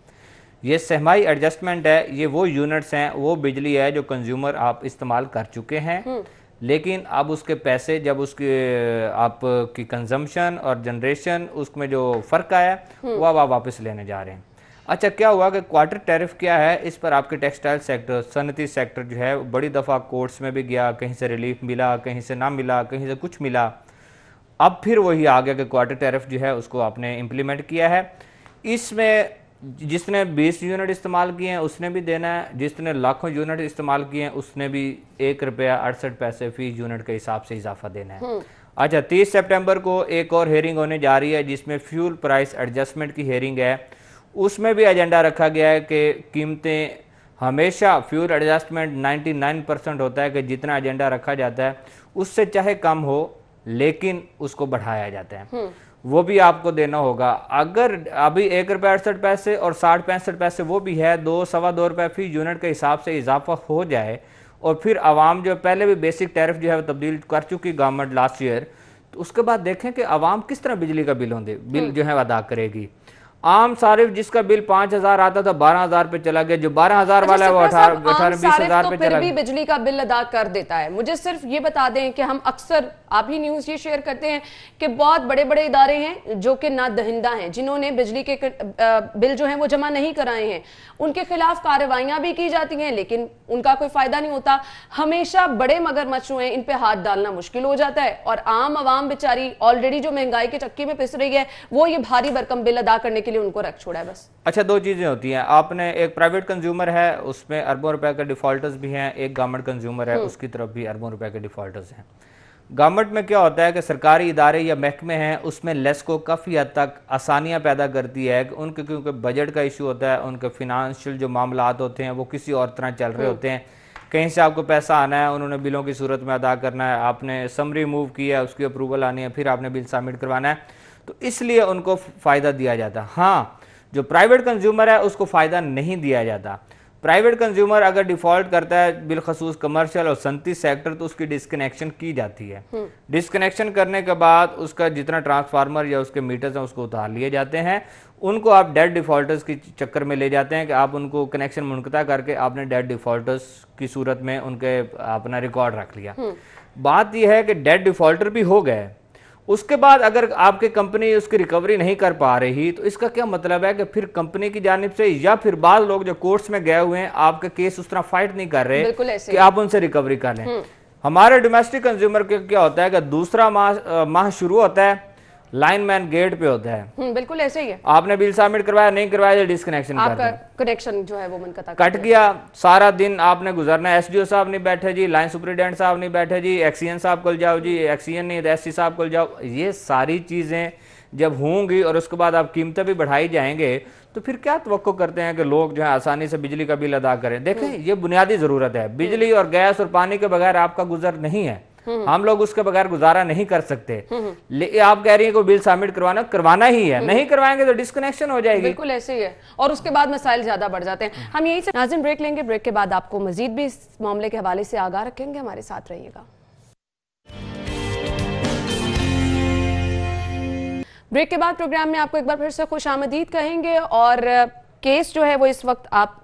ये सहमाई एडजस्टमेंट है ये वो यूनिट्स हैं वो बिजली है जो कंज्यूमर आप इस्तेमाल कर चुके हैं। लेकिन अब उसके पैसे जब उसके आपकी कंजम्पशन और जनरेशन उसमें जो फ़र्क आया वो अब आप वापस लेने जा रहे हैं। अच्छा क्या हुआ कि क्वार्टर टैरिफ क्या है? इस पर आपके टेक्सटाइल सेक्टर सनती सेक्टर जो है बड़ी दफ़ा कोर्ट्स में भी गया कहीं से रिलीफ मिला कहीं से ना मिला कहीं से कुछ मिला। अब फिर वही आ गया कि क्वार्टर टैरिफ जो है उसको आपने इम्प्लीमेंट किया है। इसमें जिसने 20 यूनिट इस्तेमाल किए हैं उसने भी देना है। जिसने लाखों यूनिट इस्तेमाल किए हैं उसने भी एक रुपया अड़सठ पैसे फ़ी यूनिट के हिसाब से इजाफा देना है। अच्छा 30 सितंबर को एक और हेयरिंग होने जा रही है जिसमें फ्यूल प्राइस एडजस्टमेंट की हेयरिंग है। उसमें भी एजेंडा रखा गया है कि कीमतें हमेशा फ्यूल एडजस्टमेंट 99 परसेंट होता है कि जितना एजेंडा रखा जाता है उससे चाहे कम हो लेकिन उसको बढ़ाया जाता है। वो भी आपको देना होगा। अगर अभी एक रुपये अड़सठ पैसे और साठ पैंसठ पैसे वो भी है दो सवा दो रुपये फ़ी यूनिट के हिसाब से इजाफा हो जाए और फिर आवाम जो पहले भी बेसिक टैरिफ जो है वो तब्दील कर चुकी गवर्नमेंट लास्ट ईयर तो उसके बाद देखें कि आवाम किस तरह बिजली का बिल होंगे बिल जो है अदा करेगी। आम सारिफ जिसका बिल पाँच हज़ार आता था बारह हज़ार पे चला गया। जो बारह हज़ार वाला है वो अठारह अठारह बीस हज़ार तो पे चला भी गया। बिजली का बिल अदा कर देता है। मुझे सिर्फ़ ये बता दें कि हम अक्सर आप ही न्यूज़ ये शेयर करते हैं कि बहुत बड़े बड़े इदारे हैं जो कि ना दहिंदा हैं जिन्होंने बिजली के बिल जो हैं वो जमा नहीं कराए हैं। उनके खिलाफ कार्रवाइयाँ भी की जाती हैं लेकिन उनका कोई फ़ायदा नहीं होता। हमेशा बड़े मगरमच्छ हुए इन पे हाथ डालना मुश्किल हो जाता है। और आम आवाम बेचारी ऑलरेडी जो महँगाई के चक्की में पिस रही है वो ये भारी भरकम बिल अदा करने के लिए उनको रख छोड़ा है बस। अच्छा दो चीज़ें होती हैं। आपने एक प्राइवेट कंज्यूमर है उसमें अरबों रुपए के डिफॉल्टर्स भी हैं एक गवर्नमेंट कंज्यूमर है उसकी तरफ़ भी अरबों रुपए के डिफॉल्टर्स हैं। गवर्नमेंट में क्या होता है कि सरकारी इदारे या महकमे हैं उसमें लेस को काफ़ी हद तक आसानियाँ पैदा करती है कि उनके क्योंकि बजट का इशू होता है उनके फिनंशियल जो मामला होते हैं वो किसी और तरह चल रहे होते हैं। कहीं से आपको पैसा आना है उन्होंने बिलों की सूरत में अदा करना है आपने समरी मूव किया है उसकी अप्रूवल आनी है फिर आपने बिल सबमिट करवाना है तो इसलिए उनको फ़ायदा दिया जाता। है हाँ जो प्राइवेट कंज्यूमर है उसको फ़ायदा नहीं दिया जाता। प्राइवेट कंज्यूमर अगर डिफ़ॉल्ट करता है बिलखसूस कमर्शियल और सनती सेक्टर तो उसकी डिस्कनेक्शन की जाती है। डिस्कनेक्शन करने के बाद उसका जितना ट्रांसफार्मर या उसके मीटर्स हैं उसको उतार लिए जाते हैं। उनको आप डेड डिफॉल्टर्स के चक्कर में ले जाते हैं कि आप उनको कनेक्शन मुनकता करके आपने डेड डिफॉल्टर्स की सूरत में उनके अपना रिकॉर्ड रख लिया। बात यह है कि डेड डिफॉल्टर भी हो गए उसके बाद अगर आपकी कंपनी उसकी रिकवरी नहीं कर पा रही तो इसका क्या मतलब है कि फिर कंपनी की जानब से या फिर बाद लोग जो कोर्ट्स में गए हुए हैं आपका केस उस तरह फाइट नहीं कर रहे कि आप उनसे रिकवरी कर लें। हमारे डोमेस्टिक कंज्यूमर के क्या होता है कि दूसरा माह माह शुरू होता है लाइन मैन गेट पे होता है। हम्म, बिल्कुल ऐसे ही है। आपने बिल सबमिट करवाया नहीं करवाया डिस्कनेक्शन आपका कनेक्शन जो है वो मनकता कट गया सारा दिन आपने गुजरना एसडीओ साहब नहीं बैठे जी लाइन सुपरिटेंडेंट साहब नहीं बैठे जी एक्सीएन साहब को जाओ जी एक्सीएन नहीं एस साहब को जाओ। ये सारी चीज़ें जब होंगी और उसके बाद आप कीमतें भी बढ़ाई जाएँगे तो फिर क्या तो करते हैं कि लोग जो है आसानी से बिजली का बिल अदा करें? देखें ये बुनियादी ज़रूरत है। बिजली और गैस और पानी के बगैर आपका गुजर नहीं है। हम लोग उसके बगैर गुजारा नहीं कर सकते। ले आप कह रही हैं को बिल सबमिट करवाना करवाना ही है। नहीं करवाएँगे तो डिस्कनेक्शन हो जाएगी। बिल्कुल ऐसे ही है। और उसके बाद मसाइल ज़्यादा बढ़ जाते हैं। हम यही से नाजिन ब्रेक लेंगे। ब्रेक के बाद आपको मजीद भी इस मामले के हवाले से आगाह रखेंगे। हमारे साथ रहिएगा। ब्रेक के बाद प्रोग्राम में आपको एक बार फिर से खुश आमदीद कहेंगे और केस जो है वो इस वक्त आप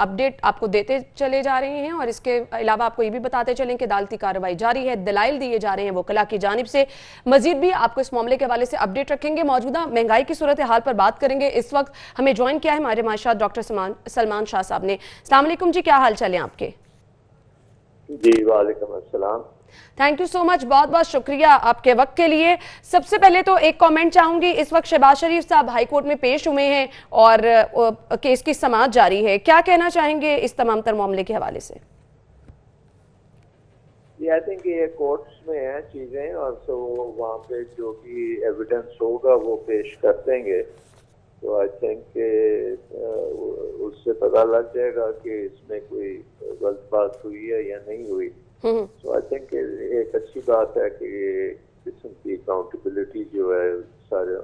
अपडेट आपको देते चले जा रहे हैं और इसके अलावा आपको ये भी बताते चलें कि अदालती कार्रवाई जारी है, दलाइल दिए जा रहे हैं वकला की जानब से। मजीद भी आपको इस मामले के हवाले से अपडेट रखेंगे। मौजूदा महँगाई की सूरत हाल पर बात करेंगे। इस वक्त हमें ज्वाइन किया है हमारे माशात डॉक्टर सलमान शाह साहब ने। सलामकुम जी, क्या हाल चले आपके? जी, वालेकुम थैंक यू सो मच बहुत बहुत शुक्रिया आपके वक्त के लिए। सबसे पहले तो एक कमेंट चाहूँगी। इस वक्त शहबाज शरीफ साहब हाई कोर्ट में पेश हुए हैं और केस की समाज जारी है। क्या कहना चाहेंगे इस तमाम तर मामले के हवाले से? आई थिंक ये कोर्ट्स में है चीज़ें और तो वहाँ पे जो भी एविडेंस होगा वो पेश कर देंगे। तो आई थिंक उससे पता लग जाएगा कि इसमें कोई गलत बात हुई है या नहीं हुई। सो आई थिंक एक अच्छी बात है कि किस्म की अकाउंटेबिलिटी जो है सारे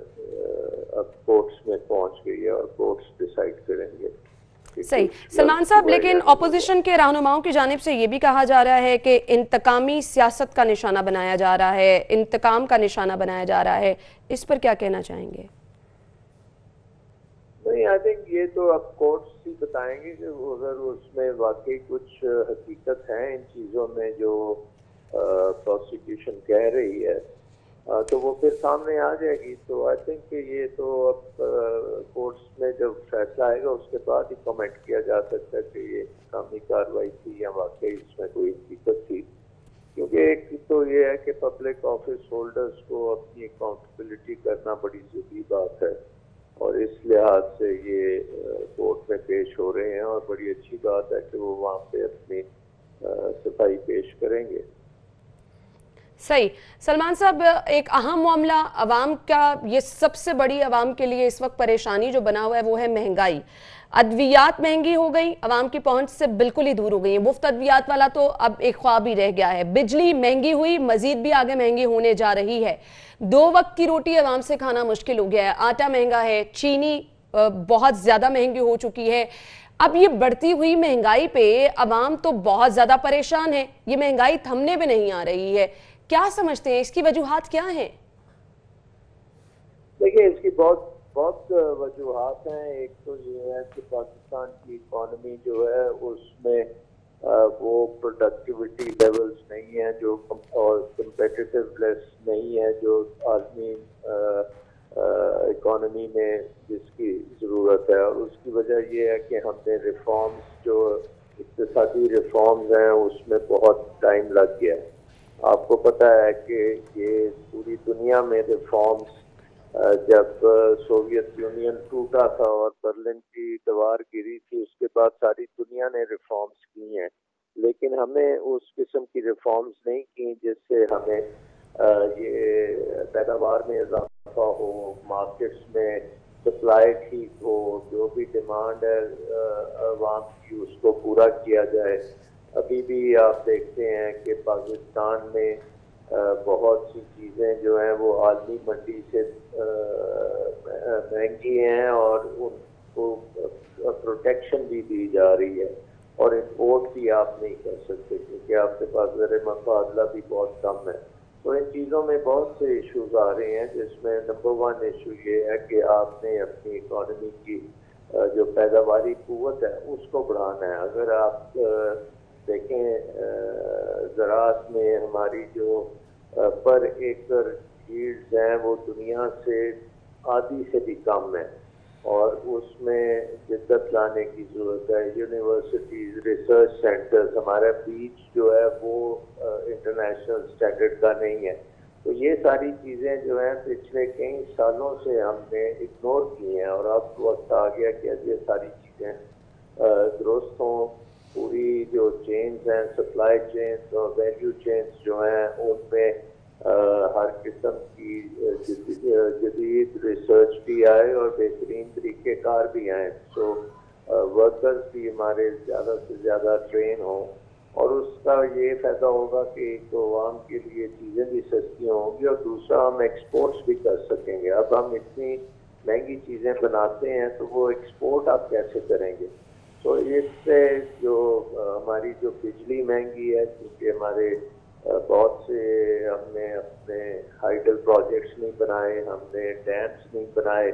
अब कोर्ट्स में पहुँच गई है और कोर्ट्स डिसाइड करेंगे सही। सलमान साहब लेकिन ऑपोजिशन के रहनुमाओं की जानब से ये भी कहा जा रहा है कि इंतकामी सियासत का निशाना बनाया जा रहा है इंतकाम का निशाना बनाया जा रहा है। इस पर क्या कहना चाहेंगे? नहीं आई थिंक ये तो अब कोर्ट्स ही बताएँगे कि अगर उसमें वाकई कुछ हकीकत है इन चीज़ों में जो प्रोसिक्यूशन कह रही है आ, तो वो फिर सामने आ जाएगी। तो आई थिंक ये तो अब कोर्ट्स में जब फैसला आएगा उसके बाद ही कमेंट किया जा सकता है कि ये कामी कार्रवाई थी या वाकई इसमें कोई हकीकत थी। क्योंकि एक तो ये है कि पब्लिक ऑफ़िस होल्डर्स को अपनी अकाउंटेबिलिटी करना बड़ी ज़रूरी बात है। और इस लिहाज से ये कोर्ट में पेश हो रहे हैं और बड़ी अच्छी बात है कि वो वहाँ पे अपनी सफ़ाई पेश करेंगे। सही। सलमान साहब, एक अहम मामला, अवाम का, ये सबसे बड़ी अवाम के लिए इस वक्त परेशानी जो बना हुआ है वो है महँगाई। अद्वियात महँगी हो गई अवाम की पहुँच से बिल्कुल ही दूर हो गई है। मुफ़्त अद्वियात वाला तो अब एक ख्वाब ही रह गया है। बिजली महँगी हुई, मजीद भी आगे महँगी होने जा रही है। दो वक्त की रोटी आवाम से खाना मुश्किल हो गया है। आटा महँगा है, चीनी बहुत ज़्यादा महँगी हो चुकी है। अब ये बढ़ती हुई महँगाई पे अवाम तो बहुत ज़्यादा परेशान है। ये महँगाई थमने पे नहीं आ रही है। क्या समझते हैं? इसकी वजूहत क्या है? देखिए, इसकी बहुत बहुत वजूहत हैं। एक तो ये है कि पाकिस्तान की इकोनॉमी जो है, उसमें वो प्रोडक्टिविटी लेवल्स नहीं है, जो और कम्पिटिटिवनेस नहीं है, जो आदमी इकॉनमी में जिसकी ज़रूरत है। और उसकी वजह ये है कि हमने रिफॉर्म्स जो इकतदी रिफॉर्म्स हैं, उसमें बहुत टाइम लग गया। है आपको पता है कि ये पूरी दुनिया में रिफॉर्म्स जब सोवियत यूनियन टूटा था और बर्लिन की दीवार गिरी थी, उसके बाद सारी दुनिया ने रिफॉर्म्स की हैं। लेकिन हमें उस किस्म की रिफॉर्म्स नहीं की जिससे हमें ये पैदावार में इजाफा हो, मार्केट्स में सप्लाई ठीक हो, जो भी डिमांड है आवाम की उसको पूरा किया जाए। अभी भी आप देखते हैं कि पाकिस्तान में बहुत सी चीज़ें जो हैं वो आलमी मंडी से महँगी हैं और उनको प्रोटेक्शन भी दी जा रही है और इम्पोर्ट भी आप नहीं कर सकते क्योंकि आपके पास जर मुबादला भी बहुत कम है। तो इन चीज़ों में बहुत से इश्यूज़ आ रहे हैं जिसमें नंबर वन इशू ये है कि आपने अपनी इकॉनमी की जो पैदावारी कुत है उसको बढ़ाना है। अगर आप देखें ज़रात में हमारी जो पर एकड़ यील्ड्स हैं वो दुनिया से आधी से भी कम है और उसमें जिद्दत लाने की ज़रूरत है। यूनिवर्सिटीज़ रिसर्च सेंटर्स हमारा बीच जो है वो इंटरनेशनल स्टैंडर्ड का नहीं है। तो ये सारी चीज़ें जो हैं पिछले कई सालों से हमने इग्नोर की हैं और अब वक्त आ गया कि अब ये सारी चीज़ें दुरुस्त हों। पूरी जो चेन्स हैं सप्लाई चेन्स और वैल्यू चेन्स जो हैं, उनमें हर किस्म की जदीद रिसर्च भी आए और बेहतरीन तरीक़ेकार भी आए। सो वर्कर्स भी हमारे ज़्यादा से ज़्यादा ट्रेन हों और उसका ये फ़ायदा होगा कि एक तो आवाम के लिए चीज़ें भी सस्ती होंगी और दूसरा हम एक्सपोर्ट्स भी कर सकेंगे। अब हम इतनी महँगी चीज़ें बनाते हैं तो वो एक्सपोर्ट आप कैसे करेंगे? तो इससे जो हमारी जो बिजली महँगी है क्योंकि हमारे बहुत से हमने अपने हाइडल प्रोजेक्ट्स नहीं बनाए हमने डैम्स नहीं बनाए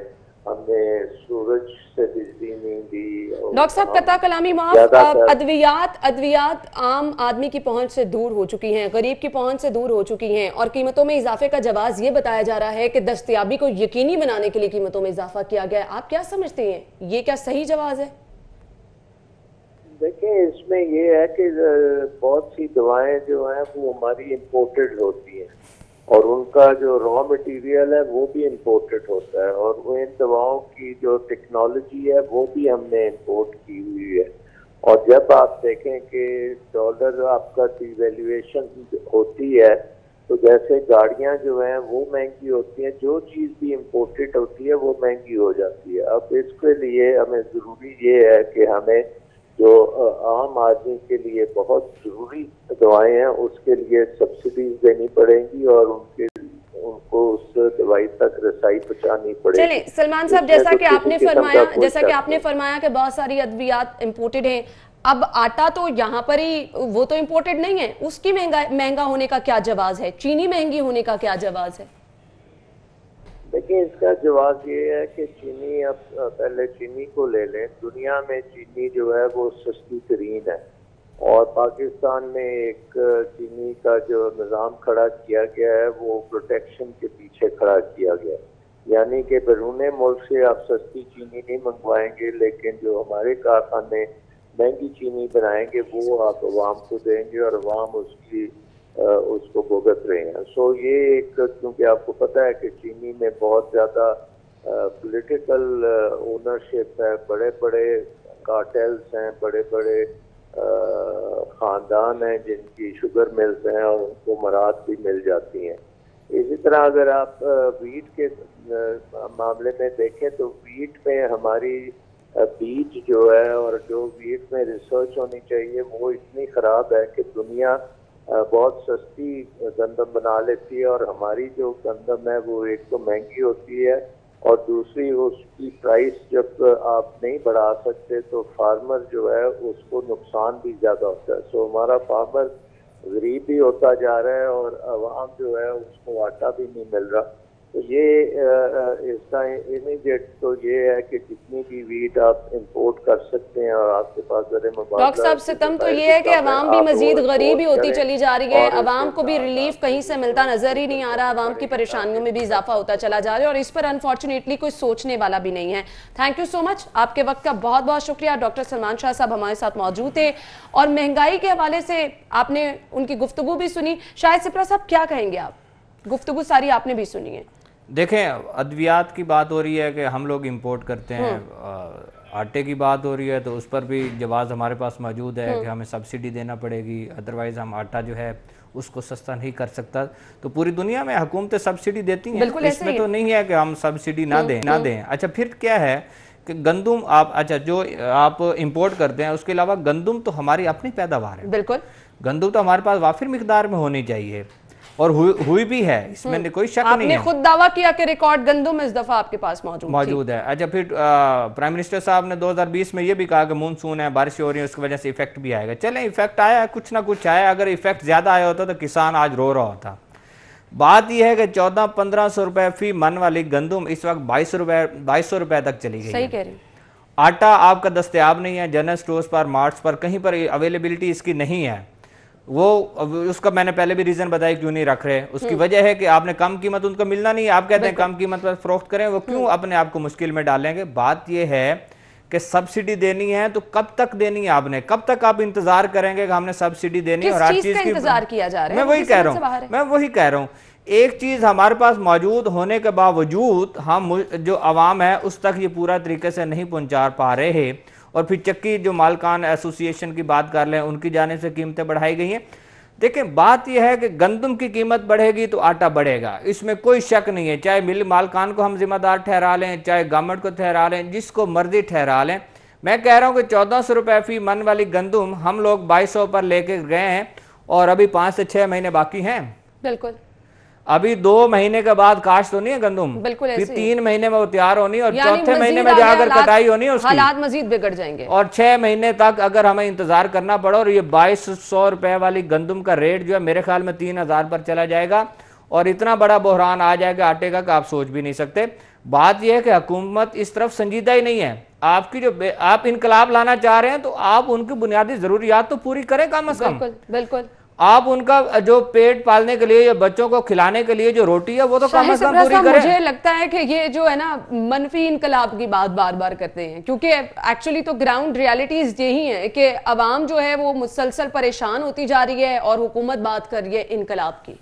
हमने सूरज से बिजली नहीं दी डॉक्टर साहब कता कलामी माफ़ अद्वियात अद्वियात आम आदमी की पहुँच से दूर हो चुकी हैं गरीब की पहुँच से दूर हो चुकी हैं और कीमतों में इजाफे का जवाब ये बताया जा रहा है कि दस्तियाबी को यकीनी बनाने के लिए कीमतों में इजाफा किया गया है। आप क्या समझते हैं? ये क्या सही जवाब है? देखिए, इसमें ये है कि बहुत सी दवाएँ जो हैं, वो हमारी इम्पोर्टेड होती हैं। और उनका जो रॉ मटेरियल है, वो भी इम्पोर्टेड होता है। और वो इन दवाओं की जो टेक्नोलॉजी है, वो भी हमने इम्पोर्ट की हुई है। और जब आप देखें कि डॉलर आपका डिवेल्युएशन होती है तो जैसे गाड़ियाँ जो हैं, वो महँगी होती हैं। जो चीज़ भी इम्पोर्टेड होती है, वो महँगी हो जाती है। अब इसके लिए हमें ज़रूरी ये है कि हमें जो आम आदमी के लिए बहुत ज़रूरी दवाएँ हैं उसके लिए सब्सिडीज देनी पड़ेंगी और उनके उनको उस दवाई तक रसाई पहुंचानी पड़ेगी। चले सलमान साहब जैसा तो कि आपने फरमाया जैसा कि आपने फरमाया कि बहुत सारी अद्वियात इम्पोर्टेड हैं अब आटा तो यहाँ पर ही वो तो इम्पोर्टेड नहीं है उसकी महँगा महँगा होने का क्या जवाब है? चीनी महँगी होने का क्या जवाब है? देखिए, इसका जवाब ये है कि चीनी, अब पहले चीनी को ले लें। दुनिया में चीनी जो है, वो सस्ती तरीन है। और पाकिस्तान में एक चीनी का जो निज़ाम खड़ा किया गया है, वो प्रोटेक्शन के पीछे खड़ा किया गया है। यानी कि बैरून मुल्क से आप सस्ती चीनी नहीं मंगवाएँगे, लेकिन जो हमारे कारखाने महँगी चीनी बनाएँगे, वो आप आवाम को देंगे और आवाम उसकी उसको भुगत रहे हैं। सो so, ये एक क्योंकि आपको पता है कि चीनी में बहुत ज़्यादा पॉलिटिकल ओनरशिप है बड़े बड़े कार्टेल्स हैं बड़े बड़े ख़ानदान हैं जिनकी शुगर मिल्स हैं और उनको मराद भी मिल जाती हैं। इसी तरह अगर आप वीट के मामले में देखें तो वीट में हमारी बीज जो है और जो वीट में रिसर्च होनी चाहिए वो इतनी ख़राब है कि दुनिया बहुत सस्ती गंदम बना लेती है और हमारी जो गंदम है वो एक तो महँगी होती है और दूसरी उसकी प्राइस जब आप नहीं बढ़ा सकते तो फार्मर जो है उसको नुकसान भी ज़्यादा होता है। सो हमारा फार्मर गरीब भी होता जा रहा है और आवाम जो है उसको आटा भी नहीं मिल रहा। तो ये इसका इमीडिएट तो ये है कि जितनी भी वीट आप इंपोर्ट कर सकते हैं और आपके पास जरे डॉक्टर साहब सितम तो ये है कि आवाम भी मजीद गरीब ही होती चली जा रही है। आवाम को भी रिलीफ कहीं से मिलता नज़र ही नहीं आ रहा आवाम की परेशानियों में भी इजाफा होता चला जा रहा है और इस पर अनफॉर्चुनेटली कोई सोचने वाला भी नहीं है। थैंक यू सो मच आपके वक्त का बहुत बहुत शुक्रिया। डॉक्टर सलमान शाह साहब हमारे साथ मौजूद थे और महँगाई के हवाले से आपने उनकी गुफ्तगु भी सुनी। शायद सिप्रा साहब क्या कहेंगे आप? गुफ्तगु सारी आपने भी सुनी है। देखें अद्वियात की बात हो रही है कि हम लोग इंपोर्ट करते हैं आटे की बात हो रही है तो उस पर भी जवाब हमारे पास मौजूद है कि हमें सब्सिडी देना पड़ेगी अदरवाइज़ हम आटा जो है उसको सस्ता नहीं कर सकता। तो पूरी दुनिया में हुकूमतें सब्सिडी देती हैं। इसमें तो नहीं है कि हम सब्सिडी ना दें ना दें। अच्छा फिर क्या है कि गंदुम आप अच्छा जो आप इंपोर्ट करते हैं उसके अलावा गंदुम तो हमारी अपनी पैदावार है। बिल्कुल। गंदुम तो हमारे पास वाफिर मकदार में होनी चाहिए। और हुई हुई भी है इसमें कोई शक नहीं है। खुद दावा किया कि रिकॉर्ड गंदुम इस दफ़ा आपके पास मौजूद मौजूद है। अच्छा फिर प्राइम मिनिस्टर साहब ने 2020 में ये भी कहा कि मानसून है बारिश हो रही है उसकी वजह से इफ़ेक्ट भी आएगा। चलें इफ़ेक्ट आया है कुछ ना कुछ आया। अगर इफ़ेक्ट ज़्यादा आया होता तो किसान आज रो रहा होता। बात यह है कि चौदह पंद्रह सौ रुपए फ़ी मन वाली गंदुम इस वक्त बाईस रुपए बाईस सौ रुपए तक चली गई सही कह रही आटा आपका दस्तियाब नहीं है जनरल स्टोर्स पर मार्ट्स पर कहीं पर अवेलेबिलिटी इसकी नहीं है। वो उसका मैंने पहले भी रीजन बताया क्यों नहीं रख रहे। उसकी वजह है कि आपने कम कीमत उनको मिलना नहीं। आप कहते हैं कम कीमत पर फरोख्त करें वो क्यों अपने आप को मुश्किल में डालेंगे? बात यह है कि सब्सिडी देनी है तो कब तक देनी है आपने? कब तक आप इंतज़ार करेंगे कि हमने सब्सिडी देनी है और हर चीज़ का इंतज़ार किया जा रहा है? मैं वही कह रहा है? हूँ। मैं वही कह रहा हूँ। एक चीज़ हमारे पास मौजूद होने के बावजूद हम जो आवाम है उस तक ये पूरा तरीके से नहीं पहुँचा पा रहे हैं। और फिर चक्की जो मालकान एसोसिएशन की बात कर लें उनकी जाने से कीमतें बढ़ाई गई हैं। देखें बात यह है कि गंदम की कीमत बढ़ेगी तो आटा बढ़ेगा। इसमें कोई शक नहीं है, चाहे मिल मालकान को हम जिम्मेदार ठहरा लें, चाहे गवर्नमेंट को ठहरा लें, जिसको मर्ज़ी ठहरा लें। मैं कह रहा हूँ कि चौदह सौ रुपये फ़ी मन वाली गंदुम हम लोग बाईस सौ पर लेके गए हैं और अभी पाँच से छः महीने बाकी हैं। बिल्कुल। अभी दो महीने के बाद काश तो नहीं है गंदुम? बिल्कुल फिर ऐसे तीन महीने में वो तैयार होनी और चौथे महीने में जाकर कटाई होनी है उसकी। हालात मजीद बिगड़ जाएँगे। और छह महीने तक अगर हमें इंतज़ार करना पड़ा और ये बाईस सौ रुपए वाली गंदुम का रेट जो है मेरे ख्याल में तीन हज़ार पर चला जाएगा और इतना बड़ा बहरान आ जाएगा आटे का कि आप सोच भी नहीं सकते। बात यह है कि हुकूमत इस तरफ़ संजीदा ही नहीं है। आपकी जो आप इनकलाब लाना चाह रहे हैं तो आप उनकी बुनियादी जरूरियात तो पूरी करें कम अज कम। बिल्कुल बिल्कुल। आप उनका जो पेट पालने के लिए या बच्चों को खिलाने के लिए जो रोटी है वो तो कम से कम पूरी करें। मुझे लगता है कि ये जो है ना मनफी इनकलाब की बात बार बार करते हैं क्योंकि एक्चुअली तो ग्राउंड रियलिटीज यही है कि अवाम जो है वो मुसलसल परेशान होती जा रही है और हुकूमत बात कर रही है इनकलाब की।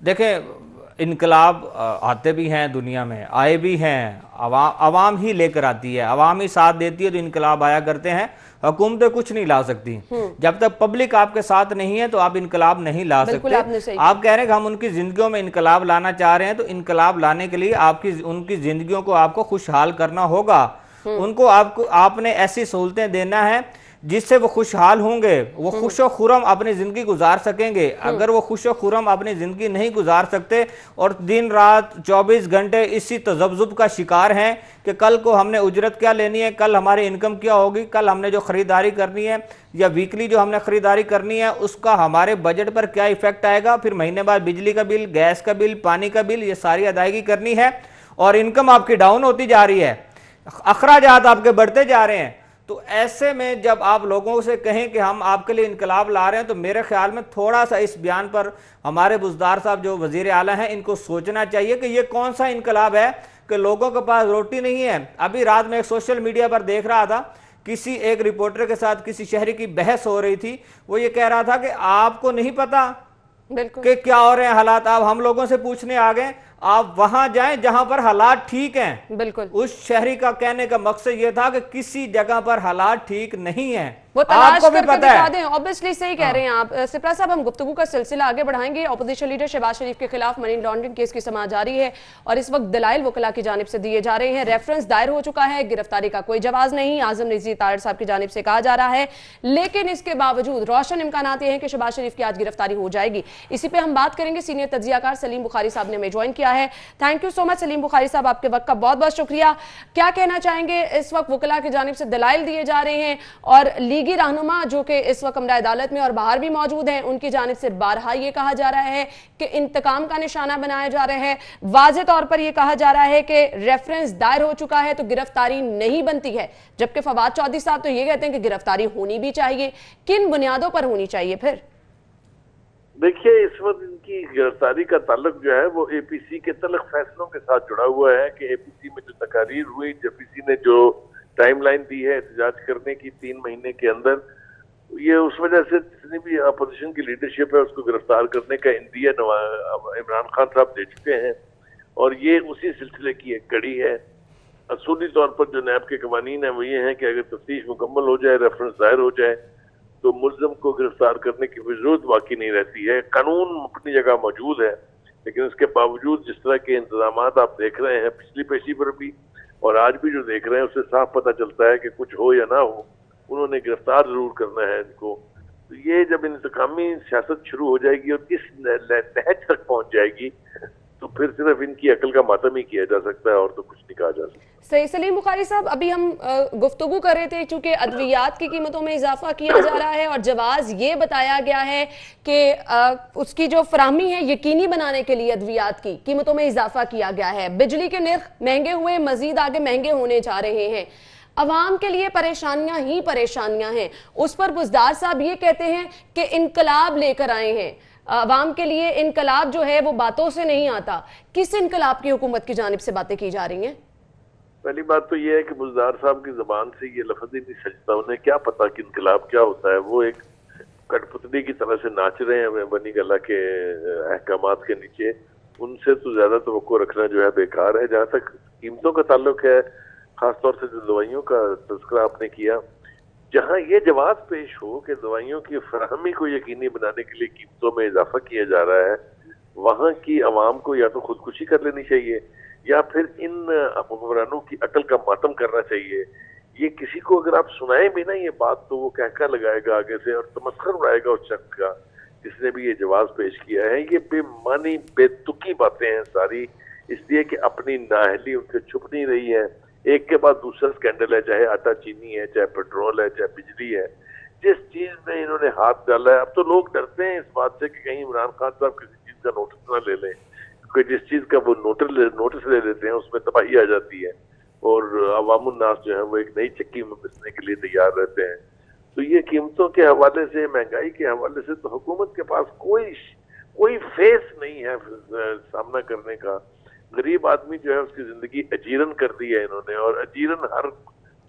देखें इनकलाब आते भी हैं दुनिया में आए भी हैं अवाम अवाम ही लेकर आती है अवाम ही साथ देती है तो इनकलाब आया करते हैं हुकूमतें कुछ नहीं ला सकती हम्म। जब तक पब्लिक आपके साथ नहीं है तो आप इनकलाब नहीं ला सकते आप कह रहे हैं कि हम उनकी जिंदगियों में इनकलाब लाना चाह रहे हैं तो इनकलाब लाने के लिए आपकी उनकी जिंदगियों को आपको खुशहाल करना होगा हम्म। उनको आपको आपने ऐसी सहूलतें देना है जिससे वो खुशहाल होंगे वो खुश खुश खुरम अपनी ज़िंदगी गुजार सकेंगे। हम्म। अगर वो खुश व खुरम अपनी ज़िंदगी नहीं गुजार सकते और दिन रात 24 घंटे इसी तजब्जुब का शिकार हैं कि कल को हमने उजरत क्या लेनी है कल हमारी इनकम क्या होगी कल हमने जो ख़रीदारी करनी है या वीकली जो हमने ख़रीदारी करनी है उसका हमारे बजट पर क्या इफ़ेक्ट आएगा? फिर महीने बाद बिजली का बिल गैस का बिल पानी का बिल ये सारी अदायगी करनी है और इनकम आपकी डाउन होती जा रही है। अखराज आपके बढ़ते जा रहे हैं। तो ऐसे में जब आप लोगों से कहें कि हम आपके लिए इनकलाब ला रहे हैं तो मेरे ख्याल में थोड़ा सा इस बयान पर हमारे बुजदार साहब जो वज़ीर आला हैं इनको सोचना चाहिए कि ये कौन सा इनकलाब है कि लोगों के पास रोटी नहीं है। अभी रात में एक सोशल मीडिया पर देख रहा था किसी एक रिपोर्टर के साथ किसी शहरी की बहस हो रही थी। वो ये कह रहा था कि आपको नहीं पता कि क्या हो रहे हैं हालात। आप हम लोगों से पूछने आ गए आप वहाँ जाएँ जहाँ पर हालात ठीक हैं। बिल्कुल। उस शहरी का कहने का मकसद यह था कि किसी जगह पर हालात ठीक नहीं है। वो तलाश पता है। दें ऑब्वियसली सही कह। रहे हैं आप। सिप्रा साहब हम गुफ्तगू का सिलसिला आगे बढ़ाएँगे। अपोजिशन लीडर शहबाज शरीफ के खिलाफ मनी लॉन्ड्रिंग केस की समाज जारी है और इस वक्त दलाइल वकला की जानब से दिए जा रहे हैं। रेफरेंस दायर हो चुका है गिरफ्तारी का कोई जवाब नहीं आज़म रिजी तार साहब की जानब से कहा जा रहा है। लेकिन इसके बावजूद रोशन इम्कान ये हैं कि शहबाज शरीफ की आज गिरफ्तारी हो जाएगी। इसी पर हम बात करेंगे। सीनियर तजियाकार सलीम बुखारी साहब ने हमें ज्वाइन किया है। Thank you so much Saleem Bukhari साहब आपके वक्त का बहुत बहुत शुक्रिया। क्या कहना चाहेंगे? इस वक्त वकला की जानब से दलाइल दिए जा रहे हैं और लीगी रहनुमा, जो कि इस वक्त कमरा अदालत में और बाहर भी मौजूद हैं, उनकी जानब से बारहा ये कहा जा रहा है कि इंतकाम का निशाना बनाया जा रहा है। वाज तौर पर यह कहा जा रहा है कि रेफरेंस दायर हो चुका है तो गिरफ्तारी नहीं बनती है। जबकि फवाद चौधरी साहब तो ये कहते हैं कि गिरफ्तारी होनी भी चाहिए। किन बुनियादों पर होनी चाहिए फिर? देखिए, इस वक्त इनकी गिरफ्तारी का ताल्लुक जो है, वो एपीसी के तलक फैसलों के साथ जुड़ा हुआ है कि एपीसी में जो तकारीर हुई जेपीसी ने जो टाइमलाइन दी है एहतजाज करने की तीन महीने के अंदर। ये उस वजह से जितनी भी अपोजिशन की लीडरशिप है, उसको गिरफ़्तार करने का इंदिया इमरान खान साहब दे चुके हैं। और ये उसी सिलसिले की एक कड़ी है। असूली तौर पर जो नैब के कवानीन है, वो ये है कि अगर तफ्तीश मुकम्मल हो जाए रेफरेंस दायर हो जाए तो मुलजम को गिरफ़्तार करने की ज़रूरत बाकी नहीं रहती है। कानून अपनी जगह मौजूद है, लेकिन उसके बावजूद जिस तरह के इंतज़ाम आप देख रहे हैं, पिछली पेशी पर भी और आज भी जो देख रहे हैं उससे साफ़ पता चलता है कि कुछ हो या ना हो, उन्होंने गिरफ़्तार ज़रूर करना है इनको। तो ये जब इंतकामी सियासत शुरू हो जाएगी और किस नहज तक पहुँच जाएगी तो फिर सिर्फ़ इनकी अकल का मातम ही किया जा सकता है और तो कुछ नहीं कहा जा सकता। सही सलीम बुखारी साहब, अभी हम गुफ्तगु कर रहे थे क्योंकि अद्वियात की कीमतों में इजाफा किया जा रहा है और जवाज ये बताया गया है कि उसकी जो फ्राहमी है यकीनी बनाने के लिए अद्वियात की कीमतों में इजाफा किया गया है। बिजली के निर्ख महँगे हुए, मजीद आगे महँगे होने जा रहे हैं। अवाम के लिए परेशानियाँ ही परेशानियाँ हैं। उस पर बुजदार साहब ये कहते हैं कि इनकलाब लेकर आए हैं। अवाम के लिए इनकलाब जो है वो बातों से नहीं आता। किस इनकलाब की हुकूमत की जानब से बातें की जा रही हैं? पहली बात तो ये है कि बुजदार साहब की जबान से ये लफज ही नहीं सजता। उन्हें क्या पता कि इनकलाब क्या होता है? वो एक कठपुतली की तरह से नाच रहे हैं बनी गला के अहकाम के नीचे। उनसे तो ज़्यादा तो रखना जो है बेकार है। जहाँ तक कीमतों का ताल्लुक है, खासतौर से जो दवाइयों का तस्करा आपने किया जहाँ ये जवाब पेश हो कि दवाइयों की फरहमी को यकीनी बनाने के लिए कीमतों में इजाफा किया जा रहा है, वहाँ की आवाम को या तो खुदकुशी कर लेनी चाहिए, या फिर इन हुक्मरानों की अकल का मातम करना चाहिए। ये किसी को अगर आप सुनाए भी ना ये बात तो वो कहका लगाएगा आगे से और तमस्कर उड़ाएगा उस शख्स का, जिसने भी ये जवाब पेश किया है। ये बेमानी, बेतुकी बातें हैं सारी, इसलिए कि अपनी नाहली उनसे छुप नहीं रही है। एक के बाद दूसरा स्कैंडल है चाहे आटा चीनी है चाहे पेट्रोल है चाहे बिजली है। जिस चीज़ में इन्होंने हाथ डाला है अब तो लोग डरते हैं इस बात से कि कहीं इमरान खान साहब किसी चीज़ का नोटिस ना ले लें। क्योंकि जिस चीज़ का वो नोटिस ले, नोटिस ले लेते हैं उसमें तबाही आ जाती है। और अवामुन्नास जो है वो एक नई चक्की में पिसने के लिए तैयार रहते हैं। तो ये कीमतों के हवाले से महँगाई के हवाले से तो हुकूमत के पास कोई कोई फेस नहीं है सामना करने का। गरीब आदमी जो है उसकी ज़िंदगी अजीरन कर दी है इन्होंने और अजीरन हर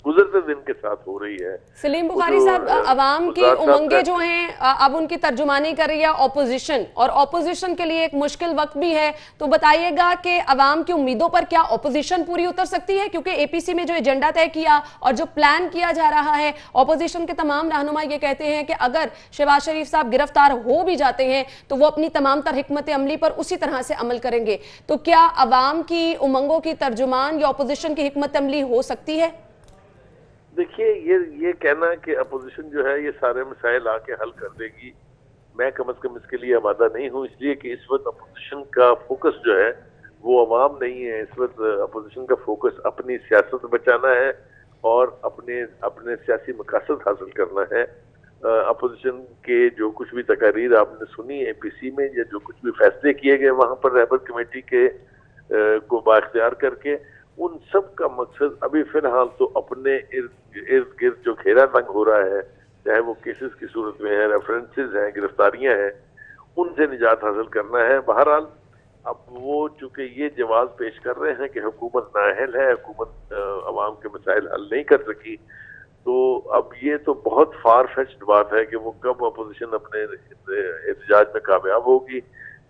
गुजरते दिन के साथ हो रही है। सलीम बुखारी साहब अवाम की उमंगे जो हैं अब उनकी तर्जुमानी कर रही है ऑपोजिशन और ऑपोजिशन के लिए एक मुश्किल वक्त भी है। तो बताइएगा कि अवाम की उम्मीदों पर क्या ऑपोजिशन पूरी उतर सकती है? क्योंकि एपीसी में जो एजेंडा तय किया और जो प्लान किया जा रहा है ऑपोजिशन के तमाम रहनुमा ये कहते हैं कि अगर शहबाज शरीफ साहब गिरफ़्तार हो भी जाते हैं तो वो अपनी तमाम तर हमत अमली पर उसी तरह से अमल करेंगे। तो क्या अवाम की उमंगों की तर्जुमान या ऑपोजिशन की हमत अमली हो सकती है? देखिए, ये ये कहना कि अपोजिशन जो है, ये सारे मसाइल आके हल कर देगी। मैं कम अज कम इसके लिए आमादा नहीं हूँ, इसलिए कि इस वक्त अपोजिशन का फोकस जो है, वो अवाम नहीं है। इस वक्त अपोजिशन का फोकस अपनी सियासत बचाना है और अपने अपने सियासी मकासद हासिल करना है। अपोजिशन के जो कुछ भी तकारीर आपने सुनी ए पी सी में, या जो कुछ भी फैसले किए गए वहाँ पर रहबर कमेटी के को बाख्तियार करके, उन सब का मकसद अभी फ़िलहाल तो अपने इर्द इर्द गिर्द जो घेरा तंग हो रहा है, चाहे वो केसेस की सूरत में है रेफरेंसेज हैं, गिरफ्तारियाँ हैं, उनसे निजात हासिल करना है। बहरहाल, अब वो चूँकि ये जवाब पेश कर रहे हैं कि हुकूमत नाअहल है, हुकूमत अवाम के मसाइल हल नहीं कर सकी तो अब ये तो बहुत फार फेस्ड बात है कि वो कब अपोजिशन अपने एहतजाज में कामयाब होगी,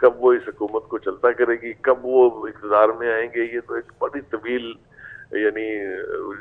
कब वो इस हुकूमत को चलता करेगी, कब वो इकतदार में आएँगे, ये तो एक बड़ी तवील यानी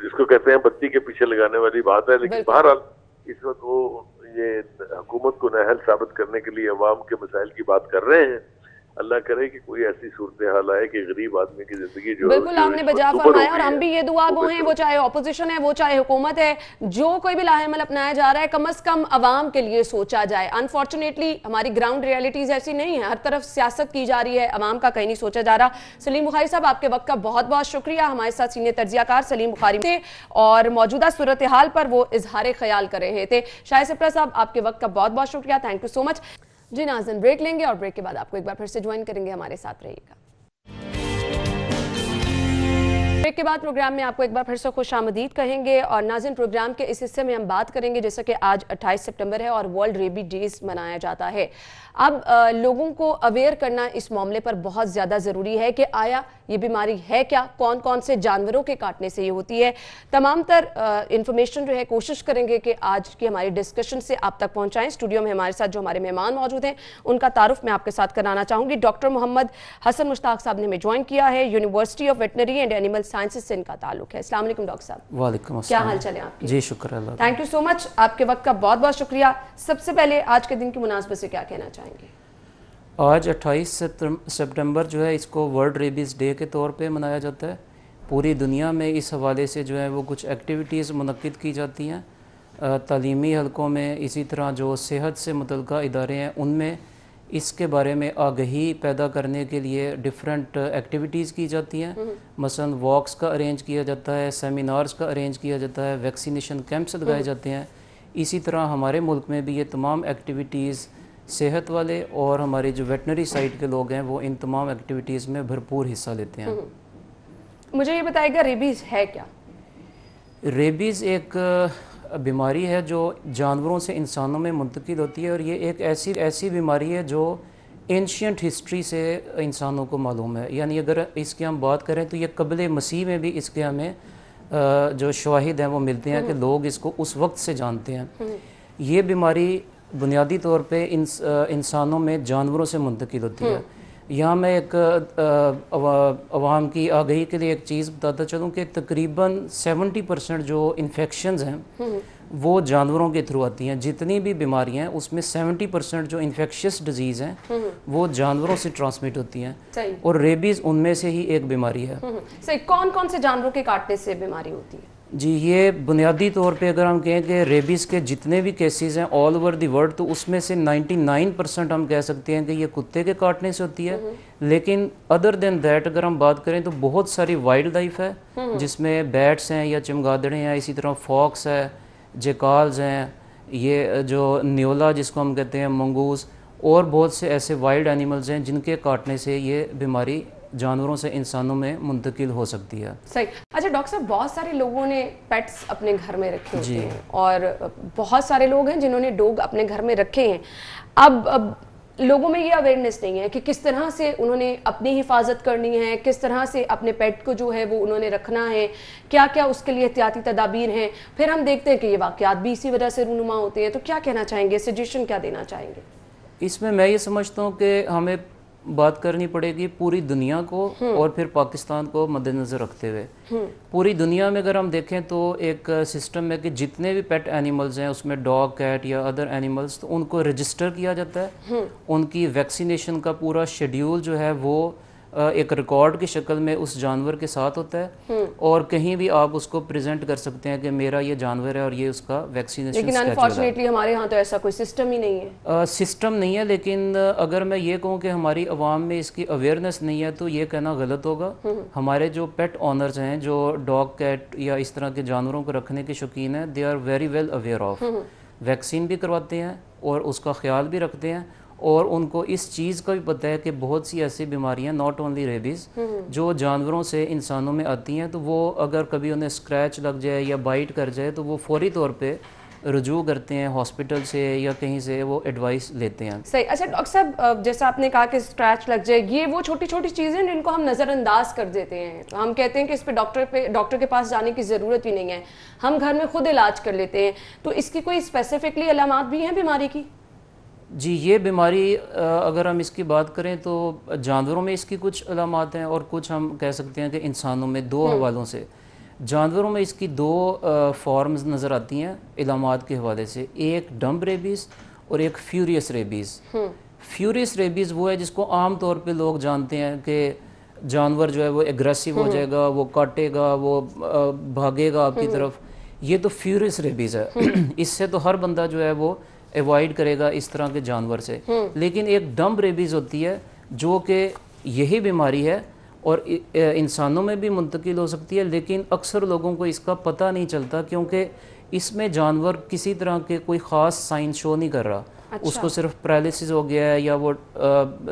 जिसको कहते हैं बत्ती के पीछे लगाने वाली बात है लेकिन बहरहाल इस वक्त वो ये हुकूमत को नहल साबित करने के लिए अवाम के मसाइल की बात कर रहे हैं। अल्लाह करे कि कोई ऐसी सूरत हाल आए कि गरीब आदमी की ज़िंदगी जो बिल्कुल आपने बजा फरमाया और हम भी ये दुआ गो हैं वो चाहे ऑपोजिशन है वो चाहे हुकूमत है जो कोई भी लाहेमल अपनाया जा रहा है कम अज कम अवाम के लिए सोचा जाए। अनफॉर्चुनेटली हमारी ग्राउंड रियलिटीज ऐसी नहीं है। हर तरफ़ सियासत की जा रही है अवाम का कहीं नहीं सोचा जा रहा। सलीम बुखारी साहब आपके वक्त का बहुत बहुत शुक्रिया। हमारे साथ सीनियर तजियाकार सलीम बुखारी थे और मौजूदा सूरत हाल पर वो इजहार ख्याल कर रहे थे। शाह सिप्रा साहब आपके वक्त का बहुत बहुत शुक्रिया। थैंक यू सो मच जी नाजन ब्रेक लेंगे और ब्रेक के बाद आपको एक बार फिर से ज्वाइन करेंगे, हमारे साथ रहिएगा। ब्रेक के बाद प्रोग्राम में आपको एक बार फिर से खुश आमदीद कहेंगे और नाजिन प्रोग्राम के इस हिस्से में हम बात करेंगे, जैसा कि आज 28 सितंबर है और वर्ल्ड रेबी डेज़ मनाया जाता है। अब लोगों को अवेयर करना इस मामले पर बहुत ज़्यादा ज़रूरी है कि आया ये बीमारी है क्या कौन कौन से जानवरों के काटने से ये होती है। तमाम तर इंफॉर्मेशन जो है, कोशिश करेंगे कि आज की हमारी डिस्कशन से आप तक पहुंचाएँ। स्टूडियो में हमारे साथ जो हमारे मेहमान मौजूद हैं, उनका तारुफ मैं आपके साथ कराना चाहूँगी। डॉक्टर मोहम्मद हसन मुश्ताक साहब ने हमें ज्वाइन किया है। University of Veterinary and Animal Sciences से इनका ताल्लुक है। असल डॉक्टर साहब। वालेकुम क्या हाल चले आपके? जी शुक्र थैंक यू सो मच आपके वक्त का बहुत बहुत शुक्रिया। सबसे पहले आज के दिन की मुनासबत से क्या कहना चाहेंगे? आज 28 सितंबर जो है इसको वर्ल्ड रेबीज़ डे के तौर पे मनाया जाता है। पूरी दुनिया में इस हवाले से जो है वो कुछ एक्टिविटीज़ मनद की जाती हैं। तलीमी हलकों में इसी तरह जो सेहत से मुतल इदारे हैं उनमें इसके बारे में आगही पैदा करने के लिए डिफरेंट एक्टिविटीज़ की जाती हैं हम्म। मसलन वॉक्स का अरेंज किया जाता है सेमिनार्स का अरेंज किया जाता है वैक्सीनेशन कैंप्स लगाए हम्म। जाते हैं इसी तरह हमारे मुल्क में भी ये तमाम एक्टिविटीज़ सेहत वाले और हमारे जो वेटनरी साइड के लोग हैं वो इन तमाम एक्टिविटीज़ में भरपूर हिस्सा लेते हैं हम्म। मुझे ये बताएगा रेबीज़ है क्या रेबीज़ एक बीमारी है जो जानवरों से इंसानों में मुंतकिल होती है और ये एक ऐसी ऐसी बीमारी है जो एंशियंट हिस्ट्री से इंसानों को मालूम है यानी अगर इसकी हम बात करें तो ये कबल मसीह में भी इसके हमें जो शवाहिद हैं वो मिलते हैं कि हम्म। लोग इसको उस वक्त से जानते हैं हम्म। ये बीमारी बुनियादी तौर पे इंस, इंसानों में जानवरों से मुंतकिल होती है हम्म। यहाँ मैं एक आवाम की आगही के लिए एक चीज़ बताता चलूँ कि तकरीबन 70 परसेंट जो इन्फेक्शन हैं हम्म। वो जानवरों के थ्रू आती हैं। जितनी भी बीमारियाँ हैं उसमें 70 परसेंट जो इन्फेक्शियस डिज़ीज़ हैं हम्म। वो जानवरों से ट्रांसमिट होती हैं। और रेबीज़ उनमें से ही एक बीमारी है। सही कौन कौन से जानवरों के काटने से बीमारी होती है? जी ये बुनियादी तौर पे अगर हम कहें कि रेबीज़ के जितने भी केसेस हैं ऑल ओवर दी वर्ल्ड तो उसमें से 99 परसेंट हम कह सकते हैं कि ये कुत्ते के काटने से होती है। लेकिन अदर देन दैट अगर हम बात करें तो बहुत सारी वाइल्ड लाइफ है जिसमें बैट्स हैं या चमगादड़े हैं इसी तरह फॉक्स है जेकाल्स हैं ये जो न्योला जिसको हम कहते हैं मंगूस और बहुत से ऐसे वाइल्ड एनिमल्स हैं जिनके काटने से ये बीमारी जानवरों से इंसानों में मुंतकिल हो सकती है। सही। अच्छा डॉक्टर साहब बहुत सारे लोगों ने पेट्स अपने घर में रखे होते हैं और बहुत सारे लोग हैं जिन्होंने डॉग अपने घर में रखे हैं। अब अब लोगों में ये अवेयरनेस नहीं है कि किस तरह से उन्होंने अपनी हिफाजत करनी है किस तरह से अपने पेट को जो है वो उन्होंने रखना है क्या क्या उसके लिए एहतियाती तदाबीर हैं। फिर हम देखते हैं कि ये वाकयात भी इसी वजह से रूनुमा होते हैं। तो क्या कहना चाहेंगे? सजेशन क्या देना चाहेंगे? इसमें मैं ये समझता हूँ कि हमें बात करनी पड़ेगी पूरी दुनिया को और फिर पाकिस्तान को मद्देनज़र रखते हुए। पूरी दुनिया में अगर हम देखें तो एक सिस्टम है कि जितने भी पेट एनिमल्स हैं उसमें डॉग कैट या अदर एनिमल्स तो उनको रजिस्टर किया जाता है। उनकी वैक्सीनेशन का पूरा शेड्यूल जो है वो एक रिकॉर्ड की शक्ल में उस जानवर के साथ होता है। और कहीं भी आप उसको प्रेजेंट कर सकते हैं कि मेरा ये जानवर है और ये उसका वैक्सीनेशन लेकिन अनफॉर्चुनेटली हमारे यहाँ तो ऐसा कोई सिस्टम ही नहीं है। सिस्टम नहीं है लेकिन अगर मैं ये कहूँ कि हमारी आवाम में इसकी अवेयरनेस नहीं है तो ये कहना गलत होगा। हमारे जो पेट ऑनर्स हैं जो डॉग कैट या इस तरह के जानवरों को रखने के शौकीन हैं they are very well aware of vaccine भी करवाते हैं और उसका ख्याल भी रखते हैं और उनको इस चीज़ का भी पता है कि बहुत सी ऐसी बीमारियाँ नॉट ओनली रेबीज़ जो जानवरों से इंसानों में आती हैं तो वो अगर कभी उन्हें स्क्रैच लग जाए या बाइट कर जाए तो वो फौरी तौर पे रुजू करते हैं हॉस्पिटल से या कहीं से वो एडवाइस लेते हैं। सही। अच्छा डॉक्टर साहब जैसा आपने कहा कि स्क्रैच लग जाए ये वो छोटी छोटी चीज़ें हैं जिनको हम नज़रअंदाज कर देते हैं। हम कहते हैं कि इस पे डॉक्टर पे डॉक्टर के पास जाने की ज़रूरत ही नहीं है। हम घर में खुद इलाज कर लेते हैं। तो इसकी कोई स्पेसिफिकली अलामत भी हैं बीमारी की? जी ये बीमारी अगर हम इसकी बात करें तो जानवरों में इसकी कुछ अलामत हैं और कुछ हम कह सकते हैं कि इंसानों में दो हवालों से। जानवरों में इसकी दो फॉर्म्स नज़र आती हैं इलामात के हवाले से। एक डम्ब रेबीज़ और एक फ्यूरियस रेबीज़ फ्यूरियस रेबीज़ वो है जिसको आम तौर पे लोग जानते हैं कि जानवर जो है वो एग्रेसिव हो जाएगा वो काटेगा वो भागेगा आपकी तरफ़। ये तो फ्यूरियस रेबीज़ है। इससे तो हर बंदा जो है वो अवॉइड करेगा इस तरह के जानवर से। लेकिन एक डम्ब रेबीज़ होती है जो कि यही बीमारी है और इंसानों में भी मुंतकिल हो सकती है लेकिन अक्सर लोगों को इसका पता नहीं चलता क्योंकि इसमें जानवर किसी तरह के कोई ख़ास साइन शो नहीं कर रहा। अच्छा। उसको सिर्फ़ पैरालिसिस हो गया है या वो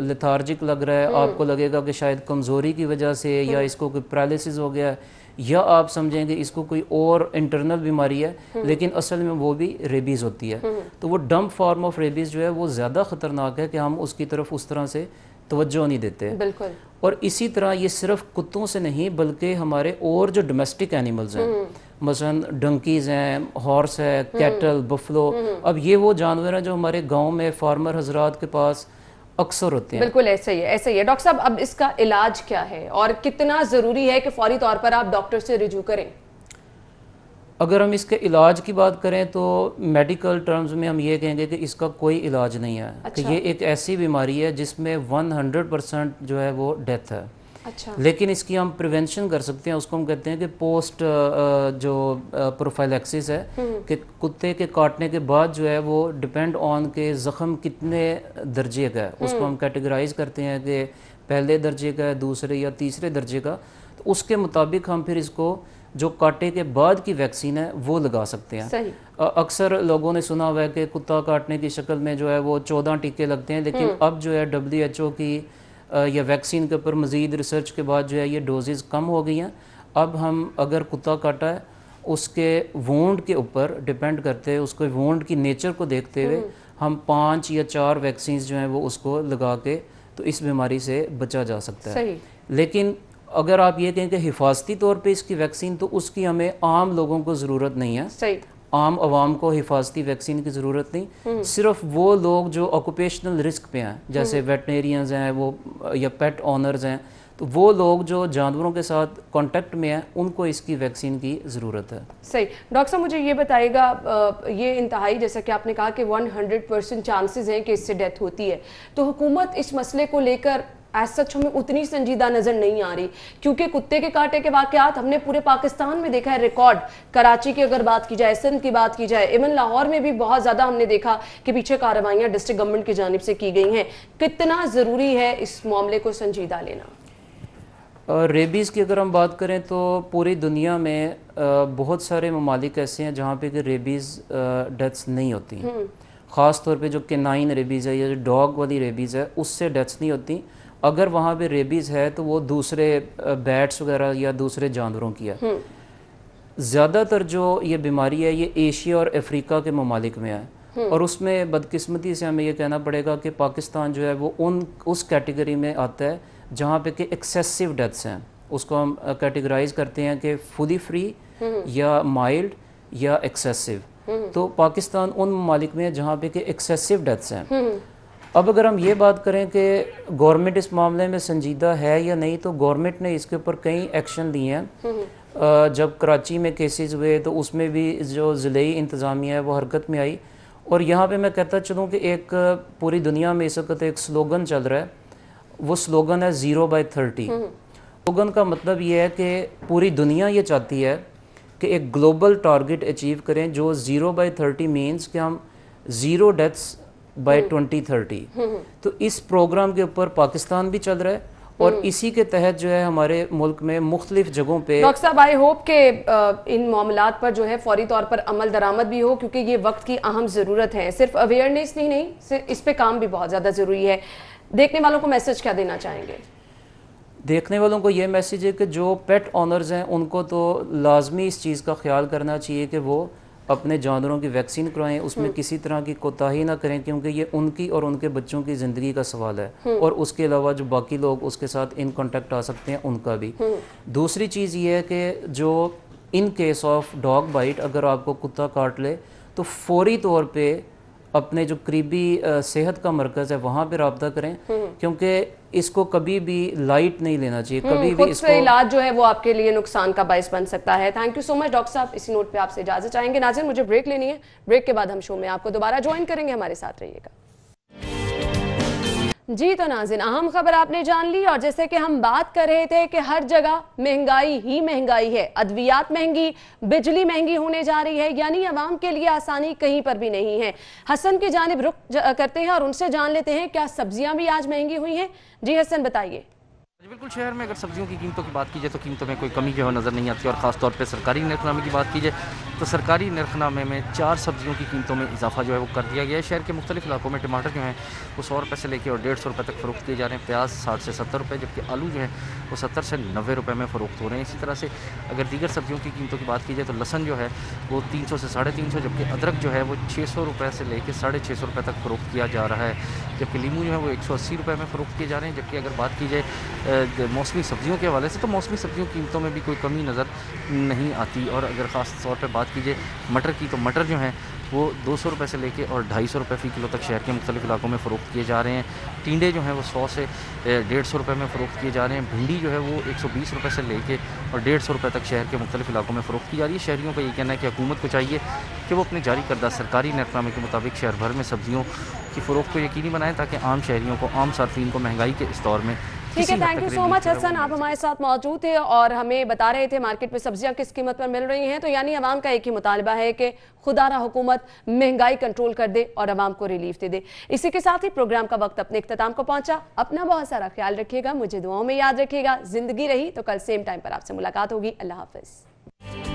लिथार्जिक लग रहा है। आपको लगेगा कि शायद कमज़ोरी की वजह से या इसको कोई पैरालिसिस हो गया है। या आप समझेंगे इसको कोई और इंटरनल बीमारी है लेकिन असल में वो भी रेबीज़ होती है। तो वो डम्प फॉर्म ऑफ़ रेबीज़ जो है वो ज़्यादा ख़तरनाक है कि हम उसकी तरफ़ उस तरह से तवज्जो नहीं देते। बिल्कुल। और इसी तरह ये सिर्फ़ कुत्तों से नहीं बल्कि हमारे और जो डोमेस्टिक एनिमल्स हैं मसलन डंकीज हैं हॉर्स है कैटल बफलो अब ये वो जानवर हैं जो हमारे गाँव में फार्मर हजरात के पास अक्सर होते हैं। बिल्कुल ऐसे ही है ऐसा ही है। डॉक्टर साहब अब इसका इलाज क्या है? और कितना ज़रूरी है कि फौरी तौर पर आप डॉक्टर से रिजू करें? अगर हम इसके इलाज की बात करें तो मेडिकल टर्म्स में हम ये कहेंगे कि इसका कोई इलाज नहीं है। अच्छा। कि ये एक ऐसी बीमारी है जिसमें 100 परसेंट जो है वो डेथ है। अच्छा। लेकिन इसकी हम प्रिवेंशन कर सकते हैं उसको हम कहते हैं कि पोस्ट जो प्रोफाइलैक्सिस है कि कुत्ते के काटने के बाद जो है वो डिपेंड ऑन के ज़ख़म कितने दर्जे का है। उसको हम कैटेगराइज करते हैं कि पहले दर्जे का है दूसरे या तीसरे दर्जे का। तो उसके मुताबिक हम फिर इसको जो काटे के बाद की वैक्सीन है वो लगा सकते हैं। अक्सर लोगों ने सुना हुआ है कि कुत्ता काटने की शक्ल में जो है वो चौदह टीके लगते हैं लेकिन अब जो है डब्ल्यू एच ओ की या वैक्सीन के ऊपर मज़ीद रिसर्च के बाद जो है ये डोजेज़ कम हो गई हैं। अब हम अगर कुत्ता काटा है उसके वोंड के ऊपर डिपेंड करते हैं उसके वोंड की नेचर को देखते हुए हम पाँच या चार वैक्सीन जो हैं वो उसको लगा के तो इस बीमारी से बचा जा सकता है। लेकिन अगर आप ये कहें कि हिफाजती तौर पे इसकी वैक्सीन तो उसकी हमें आम लोगों को ज़रूरत नहीं है। सही। आम आवाम को हिफाजती वैक्सीन की ज़रूरत नहीं। सिर्फ़ वो लोग जो ऑक्यूपेशनल रिस्क पे हैं जैसे वेटनेरियंस हैं वो या पेट ऑनर्स हैं तो वो लोग जो जानवरों के साथ कांटेक्ट में हैं उनको इसकी वैक्सीन की ज़रूरत है। सही। डॉक्टर साहब मुझे ये बताइएगा अ, ये इंतहाई जैसा कि आपने कहा कि 100 परसेंट चांसेज हैं कि इससे डेथ होती है। तो हुकूमत इस मसले को लेकर एज सच हमें उतनी संजीदा नज़र नहीं आ रही। क्योंकि कुत्ते के कांटे के वाकत हमने पूरे पाकिस्तान में देखा है रिकॉर्ड कराची की अगर बात की जाए सिंध की बात की जाए इवन लाहौर में भी बहुत ज़्यादा हमने देखा कि पीछे कार्रवाइयाँ डिस्ट्रिक्ट गवर्नमेंट की जानब से की गई हैं। कितना ज़रूरी है इस मामले को संजीदा लेना? और रेबीज़ की अगर हम बात करें तो पूरी दुनिया में बहुत सारे ममालिक ऐसे हैं जहाँ पे कि रेबीज़ डेथ्स नहीं होती ख़ास तौर पे जो केनाइन रेबीज़ है या जो डॉग वाली रेबीज़ है उससे डेथ्स नहीं होती। अगर वहाँ पे रेबीज़ है तो वो दूसरे बैट्स वगैरह या दूसरे जानवरों की है। ज़्यादातर जो ये बीमारी है ये एशिया और अफ्रीका के ममालिक में है। और उसमें बदकिस्मती से हमें ये कहना पड़ेगा कि पाकिस्तान जो है वो उन उस कैटेगरी में आता है जहाँ पे कि एक्सेसिव डेथ्स हैं। उसको हम कैटेगराइज करते हैं कि फुली फ्री या माइल्ड या एक्सेसिव तो पाकिस्तान उन ममालिक में है जहाँ पे कि एक्सेसिव डेथ्स हैं। अब अगर हम ये बात करें कि गवर्नमेंट इस मामले में संजीदा है या नहीं तो गवर्नमेंट ने इसके ऊपर कई एक्शन लिए हैं। जब कराची में केसेस हुए तो उसमें भी जो ज़िले इंतज़ामिया है, वो हरकत में आई। और यहाँ पे मैं कहता चलूँ कि एक पूरी दुनिया में इस वक्त एक स्लोगन चल रहा है। वो स्लोगन है ज़ीरो बाई थर्टी। स्लोगन का मतलब ये है कि पूरी दुनिया ये चाहती है कि एक ग्लोबल टारगेट अचीव करें, जो ज़ीरो बाई थर्टी मीन्स कि हम zero deaths by twenty thirty तो इस प्रोग्राम के ऊपर पाकिस्तान भी चल रहा है और हम्म। इसी के तहत जो है हमारे मुल्क में मुख्तलिफ़ जगहों पे डॉक्टर साहब आई होप के इन मामला पर जो है फौरी तौर पर अमल दरामद भी हो क्योंकि ये वक्त की अहम ज़रूरत है। सिर्फ़ अवेयरनेस नहीं नहीं इस पर काम भी बहुत ज़्यादा ज़रूरी है। देखने वालों को मैसेज क्या देना चाहेंगे? देखने वालों को ये मैसेज है कि जो पेट ऑनर्स हैं उनको तो लाजमी इस चीज़ का ख्याल करना चाहिए कि वो अपने जानवरों की वैक्सीन करवाएँ उसमें हम्म। किसी तरह की कोताही ना करें क्योंकि ये उनकी और उनके बच्चों की ज़िंदगी का सवाल है हम्म। और उसके अलावा जो बाकी लोग उसके साथ इन कॉन्टेक्ट आ सकते हैं उनका भी हम्म। दूसरी चीज़ ये है कि जो in case of dog bite अगर आपको कुत्ता काट ले तो फौरी तौर पर अपने जो करीबी सेहत का मरकज़ है वहाँ पर रबता करें क्योंकि इसको कभी भी लाइट नहीं लेना चाहिए हम्म, कभी भी इसको इलाज जो है वो आपके लिए नुकसान का बायस बन सकता है। Thank you so much doctor साहब। इसी नोट पे आपसे इजाज़त चाहेंगे। नाजिर मुझे ब्रेक लेनी है। ब्रेक के बाद हम शो में आपको दोबारा ज्वाइन करेंगे। हमारे साथ रहिएगा। जी तो नाजिन, अहम खबर आपने जान ली और जैसे कि हम बात कर रहे थे कि हर जगह महँगाई ही महँगाई है। अद्वियात महँगी, बिजली महँगी होने जा रही है, यानी आवाम के लिए आसानी कहीं पर भी नहीं है। हसन की जानब रुख करते हैं और उनसे जान लेते हैं क्या सब्ज़ियाँ भी आज महँगी हुई हैं। जी हसन, बताइए। बिल्कुल, शहर में अगर सब्जियों की कीमतों की बात की जाए तो कीमतों में कोई कमी जो है नज़र नहीं आती और ख़ासतौर पर सरकारी नरखनामे की बात की जाए तो सरकारी नरखनामे में चार सब्जियों की कीमतों में इजाफा जो है वो कर दिया गया है। शहर के मुख्तलिफ़ इलाकों में टमाटर जो हैं वो सौ रुपये से लेकर और डेढ़ सौ रुपये तक फ़रोख्त किए जा रहे हैं। प्याज साठ से सत्तर रुपये जबकि आलू जो है वो सत्तर से नब्बे रुपये में फ़रोख्त हो रहे हैं। इसी तरह से अगर दीगर सब्जियों की कीमतों की बात की जाए तो लसन जो है वो तीन सौ से साढ़े तीन सौ, जबकि अदरक जो है वो छः सौ रुपये से लेकर साढ़े छः सौ रुपये तक फ़रोख्त किया जा रहा है, जबकि लीमू जो है वो एक सौ अस्सी रुपये में फ़रोख्त किए जा रहे हैं। जबकि अगर बात की जाए मौसमी सब्जियों के हवाले से तो मौसमी सब्जियों कीमतों में भी कोई कमी नज़र नहीं आती। और अगर ख़ास तौर पर बात कीजिए मटर की तो मटर जो हैं, वो दो सौ रुपये से लेके और ढाई सौ रुपये फ़ी किलो तक शहर के मुख्तलिफ़ इलाकों में फ़रोख्त किए जा रहे हैं। टिंडे जो हैं, वो सौ से डेढ़ सौ रुपये में फ़रोख्त किए जा रहे हैं। भिंडी जो है, वो एक सौ बीस रुपये से लेके और डेढ़ सौ रुपये तक शहर के मुख्तलिफ़ इलाकों में फ़रोख्त की जा रही है। शहरीों का ये कहना है कि हुकूमत को चाहिए कि वो अपने जारी करदा सरकारी नरफनामे के मुताबिक शहर भर में सब्जियों की फ़रोख्त को यकीनी बनाएँ, ताकि आम शहरीों को, आम सार्फिन को महँगाई के इस दौर में ठीक है thank you so much Hasan आप हमारे साथ मौजूद थे और हमें बता रहे थे मार्केट में सब्ज़ियाँ किस कीमत पर मिल रही हैं। तो यानी अवाम का एक ही मुतालबा है कि खुदारा हुकूमत महँगाई कंट्रोल कर दे और अवाम को रिलीफ दे दे। इसी के साथ ही प्रोग्राम का वक्त अपने अख्ताम को पहुँचा। अपना बहुत सारा ख्याल रखिएगा मुझे दुआओं में याद रखिएगा। ज़िंदगी रही तो कल सेम टाइम पर आपसे मुलाकात होगी। अल्लाह हाफिज़।